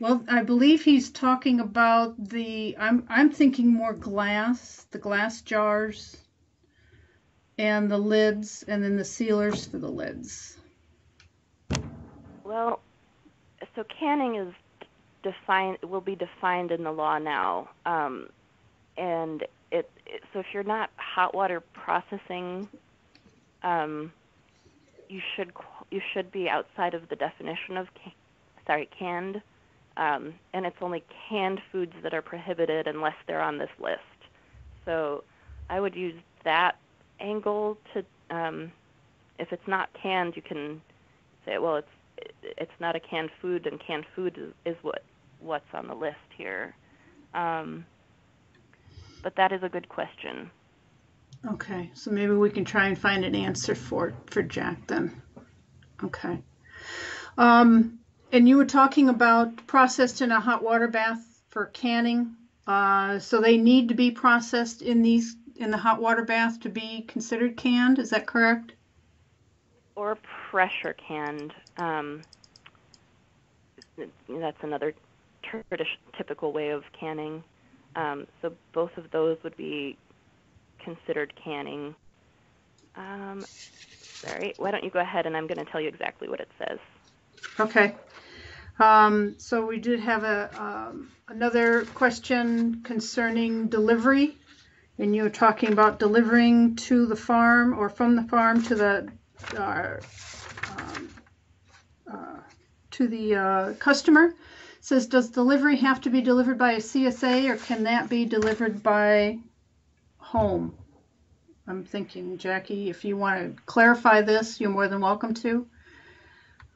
Well, I believe he's talking about the. I'm I'm thinking more glass, the glass jars, and the lids, and then the sealers for the lids. Well, so canning is defined will be defined in the law now, um, and it, it, so if you're not hot water processing, um, you should you should be outside of the definition of sorry canned, um, and it's only canned foods that are prohibited unless they're on this list. So I would use that angle to um, if it's not canned, you can say, well, it's it's not a canned food, and canned food is, is what what's on the list here. Um, but that is a good question. Okay, so maybe we can try and find an answer for for Jack then. Okay. Um, and you were talking about processed in a hot water bath for canning. Uh, so they need to be processed in these in the hot water bath to be considered canned. Is that correct? Or pressure canned. Um, that's another typical way of canning. Um, so both of those would be considered canning. Um, sorry, why don't you go ahead and I'm going to tell you exactly what it says. Okay. Um, so we did have a um, another question concerning delivery, and you were talking about delivering to the farm or from the farm to the uh, um, uh, to the uh, customer. It says, does delivery have to be delivered by a CSA or can that be delivered by home? I'm thinking, Jackie, if you want to clarify this, you're more than welcome to.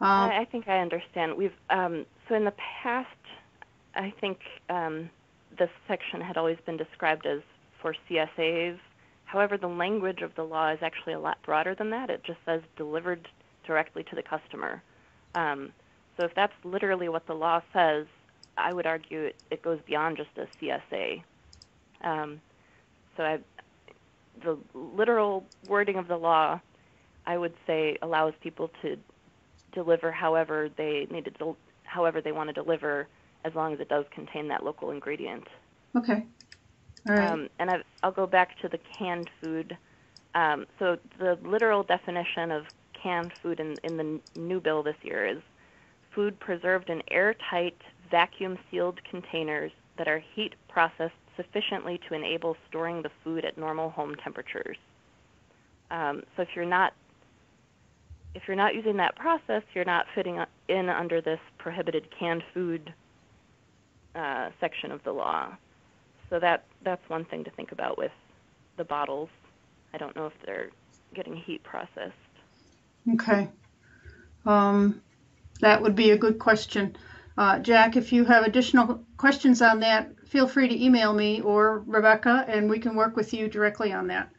Uh, I think I understand. We've um, so in the past, I think um, this section had always been described as for CSAs. However, the language of the law is actually a lot broader than that. It just says delivered directly to the customer. Um, so if that's literally what the law says, I would argue it, it goes beyond just a CSA. Um, so I, the literal wording of the law, I would say allows people to deliver however they need to, del- however they want to deliver, as long as it does contain that local ingredient. Okay. All right. Um, and i will go back to the canned food. Um, so the literal definition of canned food in, in the new bill this year is food preserved in airtight, vacuum sealed containers that are heat processed sufficiently to enable storing the food at normal home temperatures. Um, so if you're not if you're not using that process, you're not fitting in under this prohibited canned food uh, section of the law. So that that's one thing to think about with the bottles. I don't know if they're getting heat processed. Okay. Um, that would be a good question. Uh, Jack, if you have additional questions on that, feel free to email me or Rebecca, and we can work with you directly on that.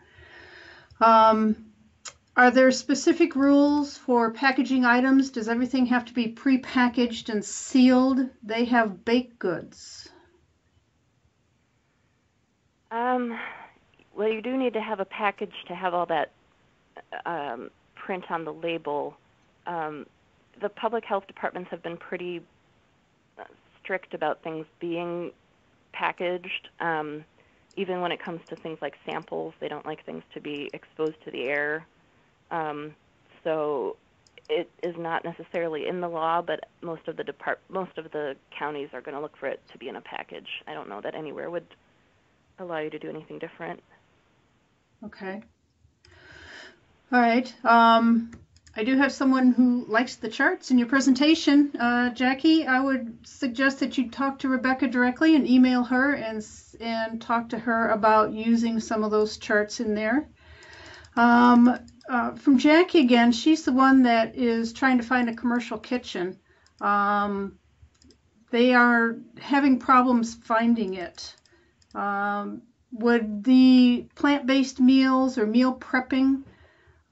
Um, are there specific rules for packaging items? Does everything have to be pre-packaged and sealed? They have baked goods. Um, well, you do need to have a package to have all that um, print on the label. Um, the public health departments have been pretty strict about things being packaged. Um, even when it comes to things like samples, they don't like things to be exposed to the air. Um, so it is not necessarily in the law, but most of the depart most of the counties are going to look for it to be in a package. I don't know that anywhere would allow you to do anything different. Okay. All right. Um, I do have someone who likes the charts in your presentation. Uh, Jackie, I would suggest that you talk to Rebecca directly and email her and and talk to her about using some of those charts in there. Um, uh, from Jackie again, she's the one that is trying to find a commercial kitchen. Um, they are having problems finding it. Um, would the plant-based meals or meal prepping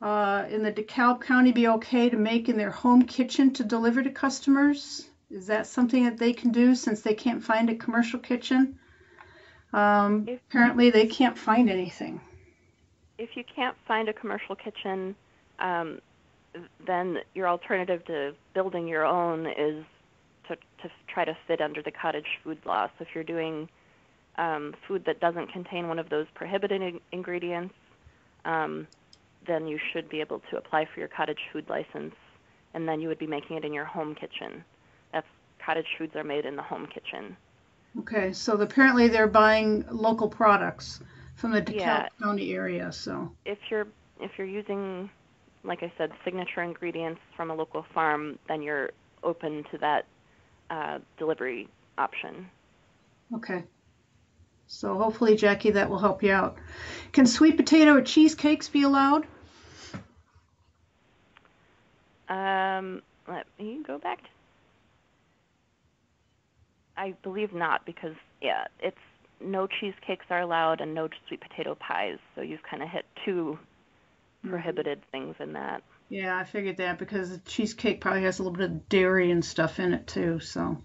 uh, in the DeKalb County be okay to make in their home kitchen to deliver to customers? Is that something that they can do since they can't find a commercial kitchen? Um, apparently, they can't find anything if you can't find a commercial kitchen, um, then your alternative to building your own is to, to try to fit under the cottage food law. So if you're doing um, food that doesn't contain one of those prohibited in- ingredients, um, then you should be able to apply for your cottage food license, and then you would be making it in your home kitchen. That's cottage foods are made in the home kitchen. Okay, so apparently they're buying local products from the DeKalb yeah. County area. So if you're if you're using, like I said, signature ingredients from a local farm, then you're open to that uh, delivery option. Okay. So hopefully, Jackie, that will help you out. Can sweet potato or cheesecakes be allowed? Um, let me go back. I believe not because yeah, it's no cheesecakes are allowed and no sweet potato pies. So you've kind of hit two prohibited things in that. Yeah, I figured that because the cheesecake probably has a little bit of dairy and stuff in it too. So.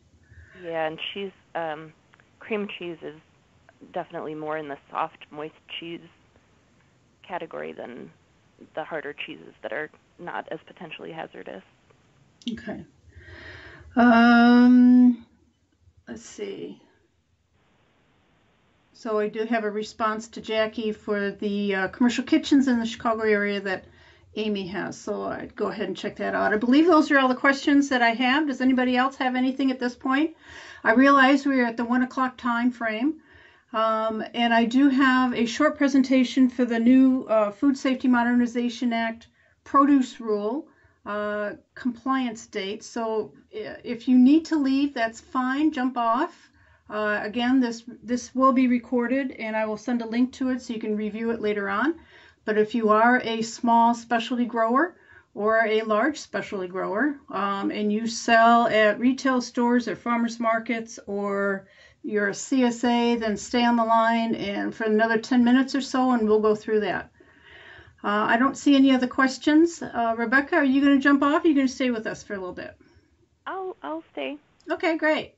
Yeah, and cheese, um, cream cheese is definitely more in the soft, moist cheese category than the harder cheeses that are not as potentially hazardous. Okay. Um, let's see. So I do have a response to Jackie for the uh, commercial kitchens in the Chicago area that Amy has. So I'd go ahead and check that out. I believe those are all the questions that I have. Does anybody else have anything at this point? I realize we're at the one o'clock time frame. Um, and I do have a short presentation for the new uh, Food Safety Modernization Act produce rule uh, compliance date. So if you need to leave, that's fine. Jump off. Uh, again, this this will be recorded, and I will send a link to it so you can review it later on. But if you are a small specialty grower or a large specialty grower, um, and you sell at retail stores or farmers markets or you're a CSA, then stay on the line and for another 10 minutes or so, and we'll go through that. Uh, I don't see any other questions. Uh, Rebecca, are you going to jump off? Or are you going to stay with us for a little bit? I'll I'll stay. Okay, great.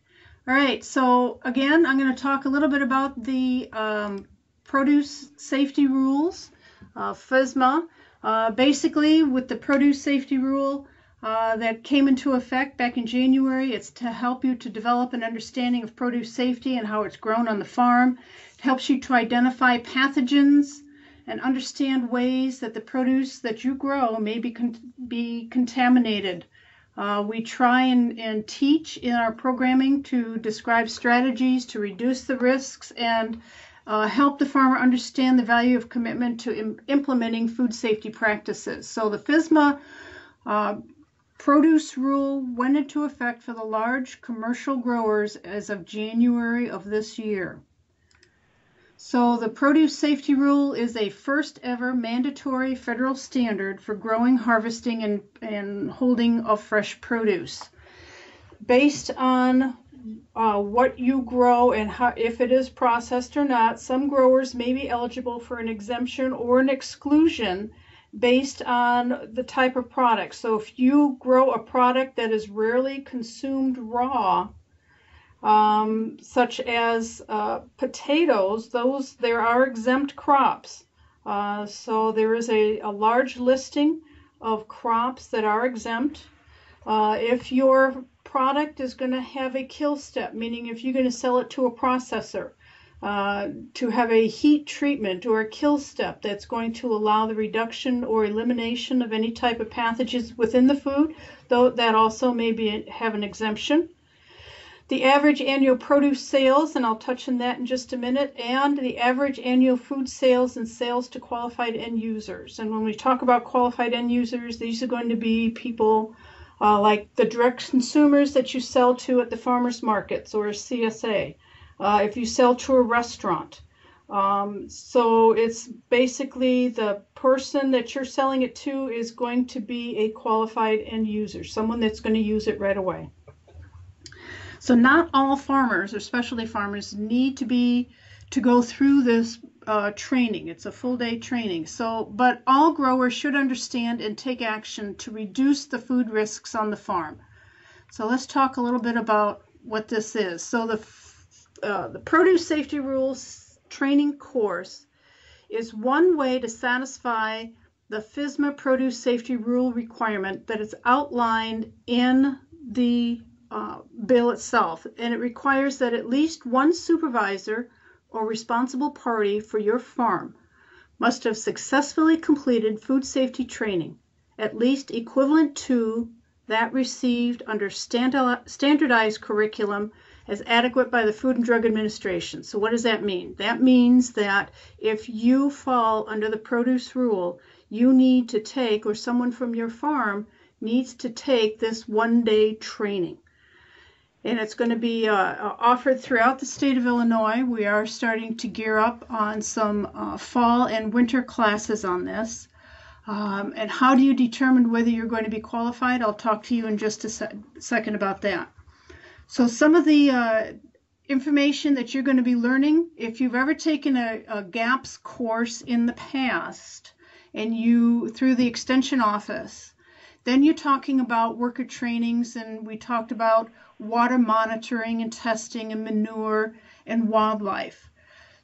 All right. So again, I'm going to talk a little bit about the um, produce safety rules, uh, FSMA. Uh, basically, with the produce safety rule, uh, that came into effect back in January. It's to help you to develop an understanding of produce safety and how it's grown on the farm. It helps you to identify pathogens and understand ways that the produce that you grow may be, con- be contaminated. Uh, we try and, and teach in our programming to describe strategies to reduce the risks and uh, help the farmer understand the value of commitment to Im- implementing food safety practices. So the FSMA uh, produce rule went into effect for the large commercial growers as of January of this year. So the produce safety rule is a first ever mandatory federal standard for growing, harvesting, and, and holding of fresh produce. Based on uh, what you grow and how, if it is processed or not, some growers may be eligible for an exemption or an exclusion based on the type of product. So if you grow a product that is rarely consumed raw, um, such as uh, potatoes, those there are exempt crops. Uh, so there is a, a large listing of crops that are exempt. Uh, if your product is going to have a kill step, meaning if you're going to sell it to a processor, uh, to have a heat treatment or a kill step that's going to allow the reduction or elimination of any type of pathogens within the food, though that also may be, have an exemption. The average annual produce sales, and I'll touch on that in just a minute, and the average annual food sales and sales to qualified end users. And when we talk about qualified end users, these are going to be people uh, like the direct consumers that you sell to at the farmers markets or CSA uh, if you sell to a restaurant. Um, so it's basically the person that you're selling it to is going to be a qualified end user, someone that's going to use it right away. So not all farmers or specialty farmers need to be to go through this uh, training. It's a full day training. So, but all growers should understand and take action to reduce the food risks on the farm. So let's talk a little bit about what this is. So the uh, the produce safety rules training course is one way to satisfy the FSMA produce safety rule requirement that is outlined in the uh, bill itself. And it requires that at least one supervisor or responsible party for your farm must have successfully completed food safety training, at least equivalent to that received under standardized curriculum as adequate by the Food and Drug Administration. So, what does that mean? That means that if you fall under the produce rule, you need to take, or someone from your farm needs to take this one day training. And it's going to be uh, uh, offered throughout the state of Illinois. We are starting to gear up on some uh, fall and winter classes on this. Um, and how do you determine whether you're going to be qualified? I'll talk to you in just a se- second about that. So, some of the uh, information that you're going to be learning, if you've ever taken a, a GAPS course in the past and you through the extension office, then you're talking about worker trainings, and we talked about water monitoring and testing and manure and wildlife.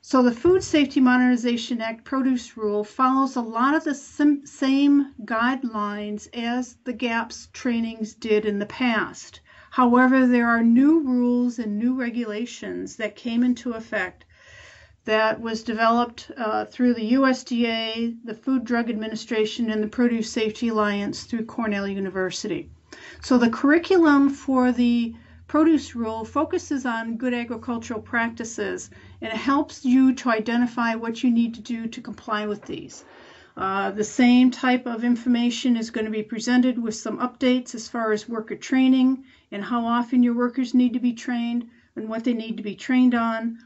So the Food Safety Modernization Act produce rule follows a lot of the same guidelines as the GAPS trainings did in the past. However, there are new rules and new regulations that came into effect that was developed uh, through the USDA, the Food Drug Administration, and the Produce Safety Alliance through Cornell University. So the curriculum for the produce rule focuses on good agricultural practices and it helps you to identify what you need to do to comply with these. Uh, the same type of information is going to be presented with some updates as far as worker training and how often your workers need to be trained and what they need to be trained on.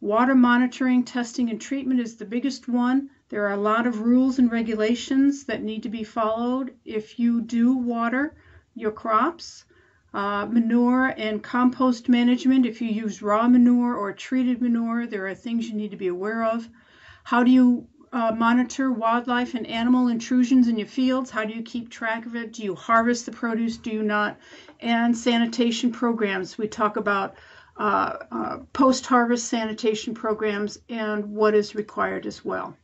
Water monitoring, testing, and treatment is the biggest one. There are a lot of rules and regulations that need to be followed if you do water your crops uh, manure and compost management. If you use raw manure or treated manure, there are things you need to be aware of. How do you uh, monitor wildlife and animal intrusions in your fields? How do you keep track of it? Do you harvest the produce? Do you not? And sanitation programs. We talk about uh, uh post harvest sanitation programs and what is required as well.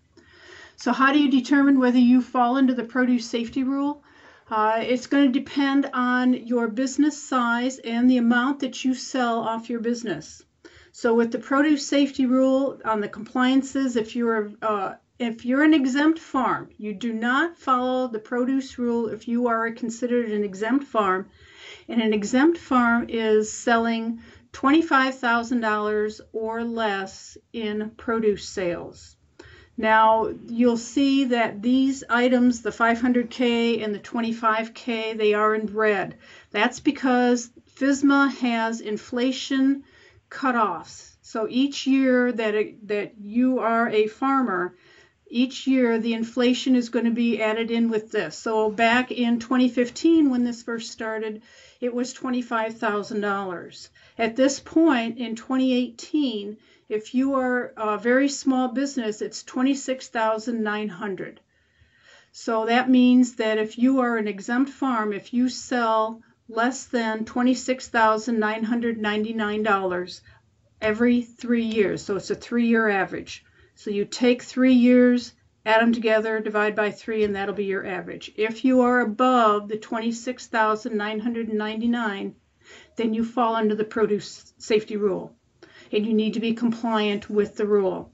So, how do you determine whether you fall into the produce safety rule? Uh, it's going to depend on your business size and the amount that you sell off your business. So with the produce safety rule on the compliances, if you're uh, if you're an exempt farm, you do not follow the produce rule if you are considered an exempt farm. And an exempt farm is selling $25,000 or less in produce sales. Now you'll see that these items, the 500K and the 25K, they are in red. That's because FSMA has inflation cutoffs. So each year that, it, that you are a farmer, each year the inflation is going to be added in with this. So back in 2015 when this first started, it was $25,000. At this point in 2018, if you are a very small business, it's 26,900. So that means that if you are an exempt farm, if you sell less than $26,999 every three years, so it's a three year average. So you take three years, add them together, divide by three, and that'll be your average. If you are above the 26,999, then you fall under the produce safety rule and you need to be compliant with the rule.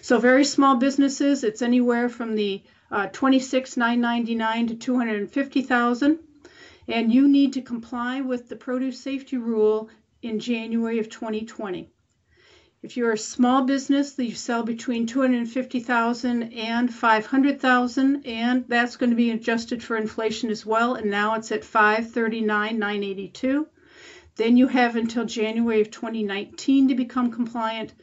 So very small businesses, it's anywhere from the uh, 26,999 to 250,000, and you need to comply with the produce safety rule in January of 2020. If you're a small business, that you sell between 250,000 and 500,000, and that's going to be adjusted for inflation as well. And now it's at 539,982. Then you have until January of 2019 to become compliant.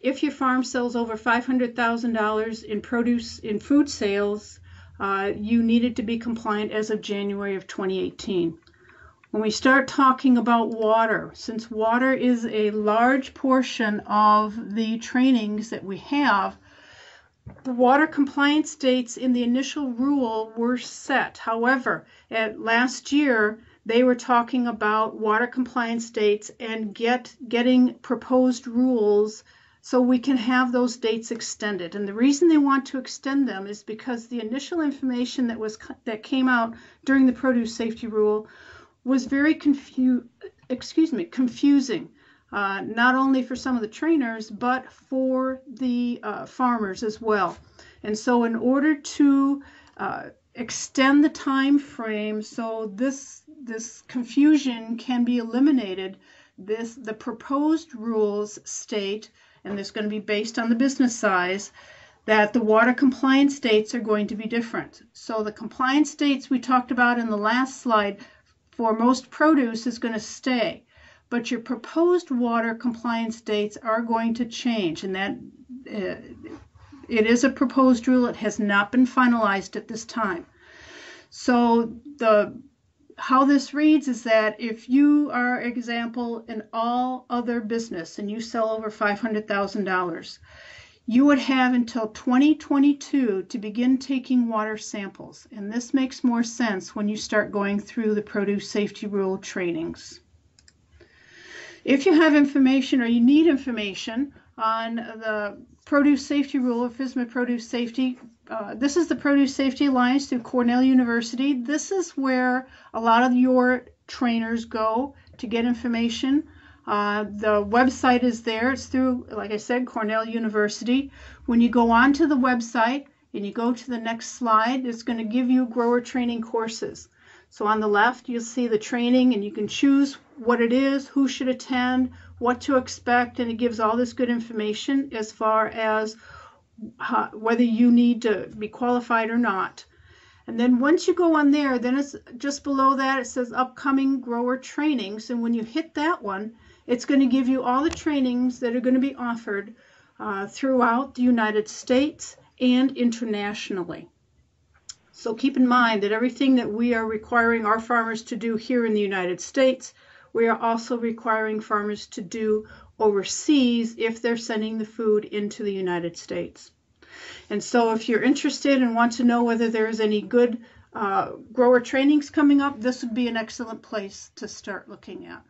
If your farm sells over $500,000 in produce in food sales, uh, you needed to be compliant as of January of 2018. When we start talking about water, since water is a large portion of the trainings that we have, the water compliance dates in the initial rule were set. However, at last year, they were talking about water compliance dates and get getting proposed rules so we can have those dates extended. And the reason they want to extend them is because the initial information that was that came out during the produce safety rule was very confu- excuse me confusing. Uh, not only for some of the trainers, but for the uh, farmers as well. And so, in order to uh, extend the time frame so this this confusion can be eliminated. This the proposed rules state, and this is going to be based on the business size, that the water compliance dates are going to be different. So the compliance dates we talked about in the last slide for most produce is going to stay, but your proposed water compliance dates are going to change, and that uh, It is a proposed rule. It has not been finalized at this time. So the how this reads is that if you are example in all other business and you sell over $500,000, you would have until 2022 to begin taking water samples. And this makes more sense when you start going through the produce safety rule trainings. If you have information or you need information on the produce safety rule or FSMA produce safety, uh, this is the Produce Safety Alliance through Cornell University. This is where a lot of your trainers go to get information. Uh, the website is there. It's through, like I said, Cornell University. When you go onto the website and you go to the next slide, it's going to give you grower training courses. So on the left, you'll see the training and you can choose what it is, who should attend, what to expect, and it gives all this good information as far as how, whether you need to be qualified or not. And then once you go on there, then it's just below that, it says upcoming grower trainings. And when you hit that one, it's going to give you all the trainings that are going to be offered uh, throughout the United States and internationally. So keep in mind that everything that we are requiring our farmers to do here in the United States, we are also requiring farmers to do overseas if they're sending the food into the United States. And so if you're interested and want to know whether there's any good uh, grower trainings coming up, this would be an excellent place to start looking at.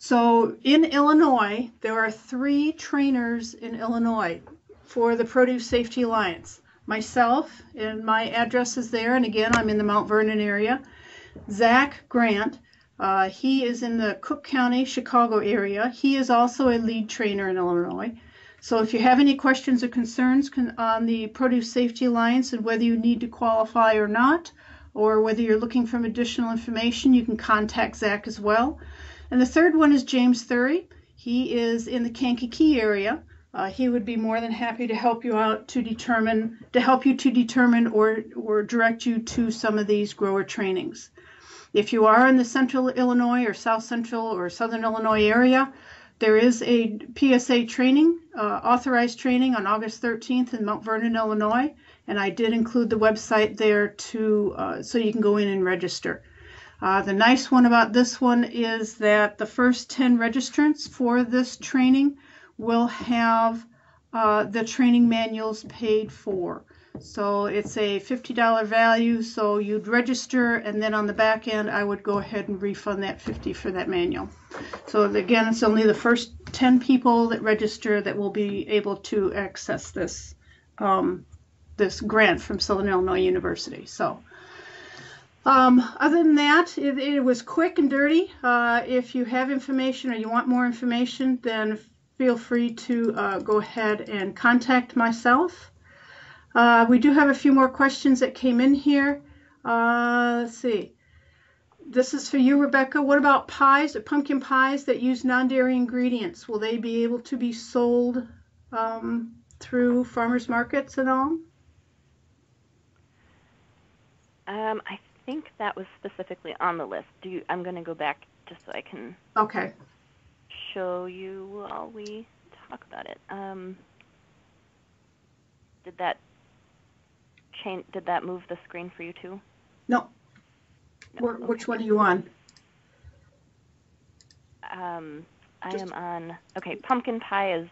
So in Illinois, there are three trainers in Illinois for the Produce Safety Alliance. Myself, and my address is there, and again, I'm in the Mount Vernon area. Zach Grant, uh, he is in the Cook County, Chicago area. He is also a lead trainer in Illinois. So if you have any questions or concerns on the Produce Safety Alliance and whether you need to qualify or not, or whether you're looking for additional information, you can contact Zach as well. And the third one is James Thury. He is in the Kankakee area. Uh, he would be more than happy to help you out to determine, to help you to determine or, or direct you to some of these grower trainings. If you are in the central Illinois or south central or southern Illinois area, there is a PSA training, uh, authorized training on August 13th in Mount Vernon, Illinois, and I did include the website there to uh, so you can go in and register. Uh, the nice one about this one is that the first 10 registrants for this training will have uh, the training manuals paid for. So it's a $50 value, so you'd register, and then on the back end, I would go ahead and refund that 50 for that manual. So again, it's only the first 10 people that register that will be able to access this um, this grant from Southern Illinois University. So um, other than that, it, it, was quick and dirty. Uh, if you have information or you want more information, then feel free to uh, go ahead and contact myself. Uh, we do have a few more questions that came in here. Uh, let's see. This is for you, Rebecca. What about pies or pumpkin pies that use non-dairy ingredients? Will they be able to be sold um, through farmers markets at all? Um, I think that was specifically on the list. Do you, I'm going to go back just so I can okay show you while we talk about it. Um, did that change? Did that move the screen for you too? No. no okay. Which one are you on? Um, I just... am on. Okay, pumpkin pie is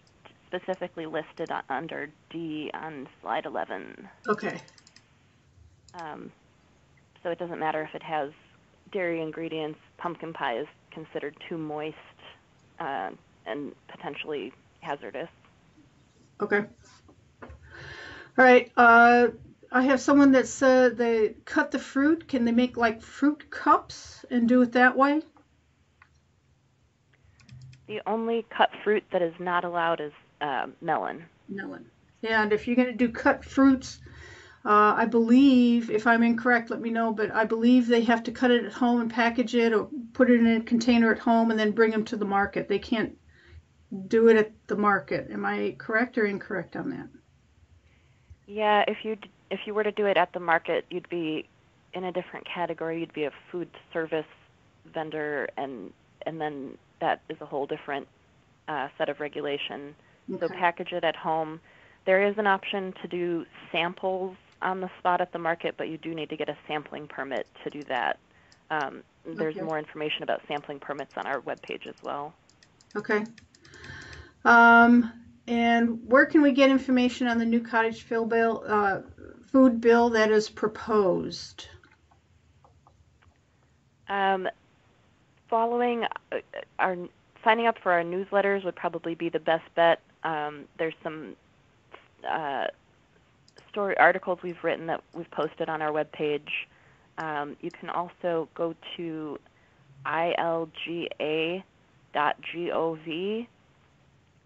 specifically listed under D on slide 11. Okay. Um, so it doesn't matter if it has dairy ingredients. Pumpkin pie is considered too moist uh, and potentially hazardous. Okay. All right. Uh, I have someone that said they cut the fruit. Can they make like fruit cups and do it that way? The only cut fruit that is not allowed is uh, melon. Melon. Yeah, and if you're going to do cut fruits, uh, I believe, if I'm incorrect, let me know, but I believe they have to cut it at home and package it or put it in a container at home and then bring them to the market. They can't do it at the market. Am I correct or incorrect on that? Yeah, if you if you were to do it at the market, you'd be in a different category. You'd be a food service vendor, and and then that is a whole different uh, set of regulation. Okay. So package it at home there is an option to do samples on the spot at the market, but you do need to get a sampling permit to do that. Um, there's Okay. more information about sampling permits on our webpage as well. Okay. Um, and where can we get information on the new cottage fill bill, uh, food bill that is proposed? Um, following uh, our signing up for our newsletters would probably be the best bet. Um, there's some uh, story articles we've written that we've posted on our webpage. Um, you can also go to ilga.gov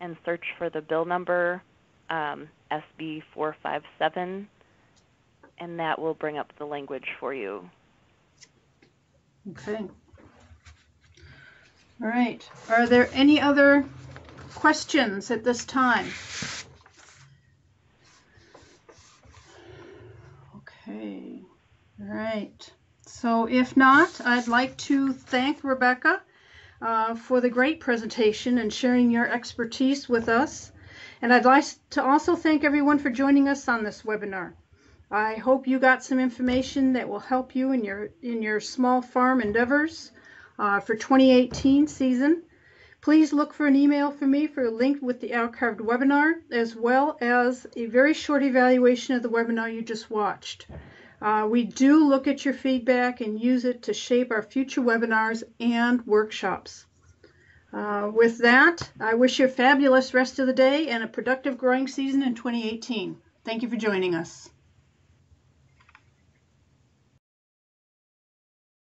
and search for the bill number um, SB 457, and that will bring up the language for you. Okay. All right. Are there any other questions at this time? Okay. All right. So if not, I'd like to thank Rebecca uh, for the great presentation and sharing your expertise with us. And I'd like to also thank everyone for joining us on this webinar. I hope you got some information that will help you in your in your small farm endeavors uh, for 2018 season. Please look for an email from me for a link with the archived webinar, as well as a very short evaluation of the webinar you just watched. Uh, we do look at your feedback and use it to shape our future webinars and workshops. Uh, with that, I wish you a fabulous rest of the day and a productive growing season in 2018. Thank you for joining us.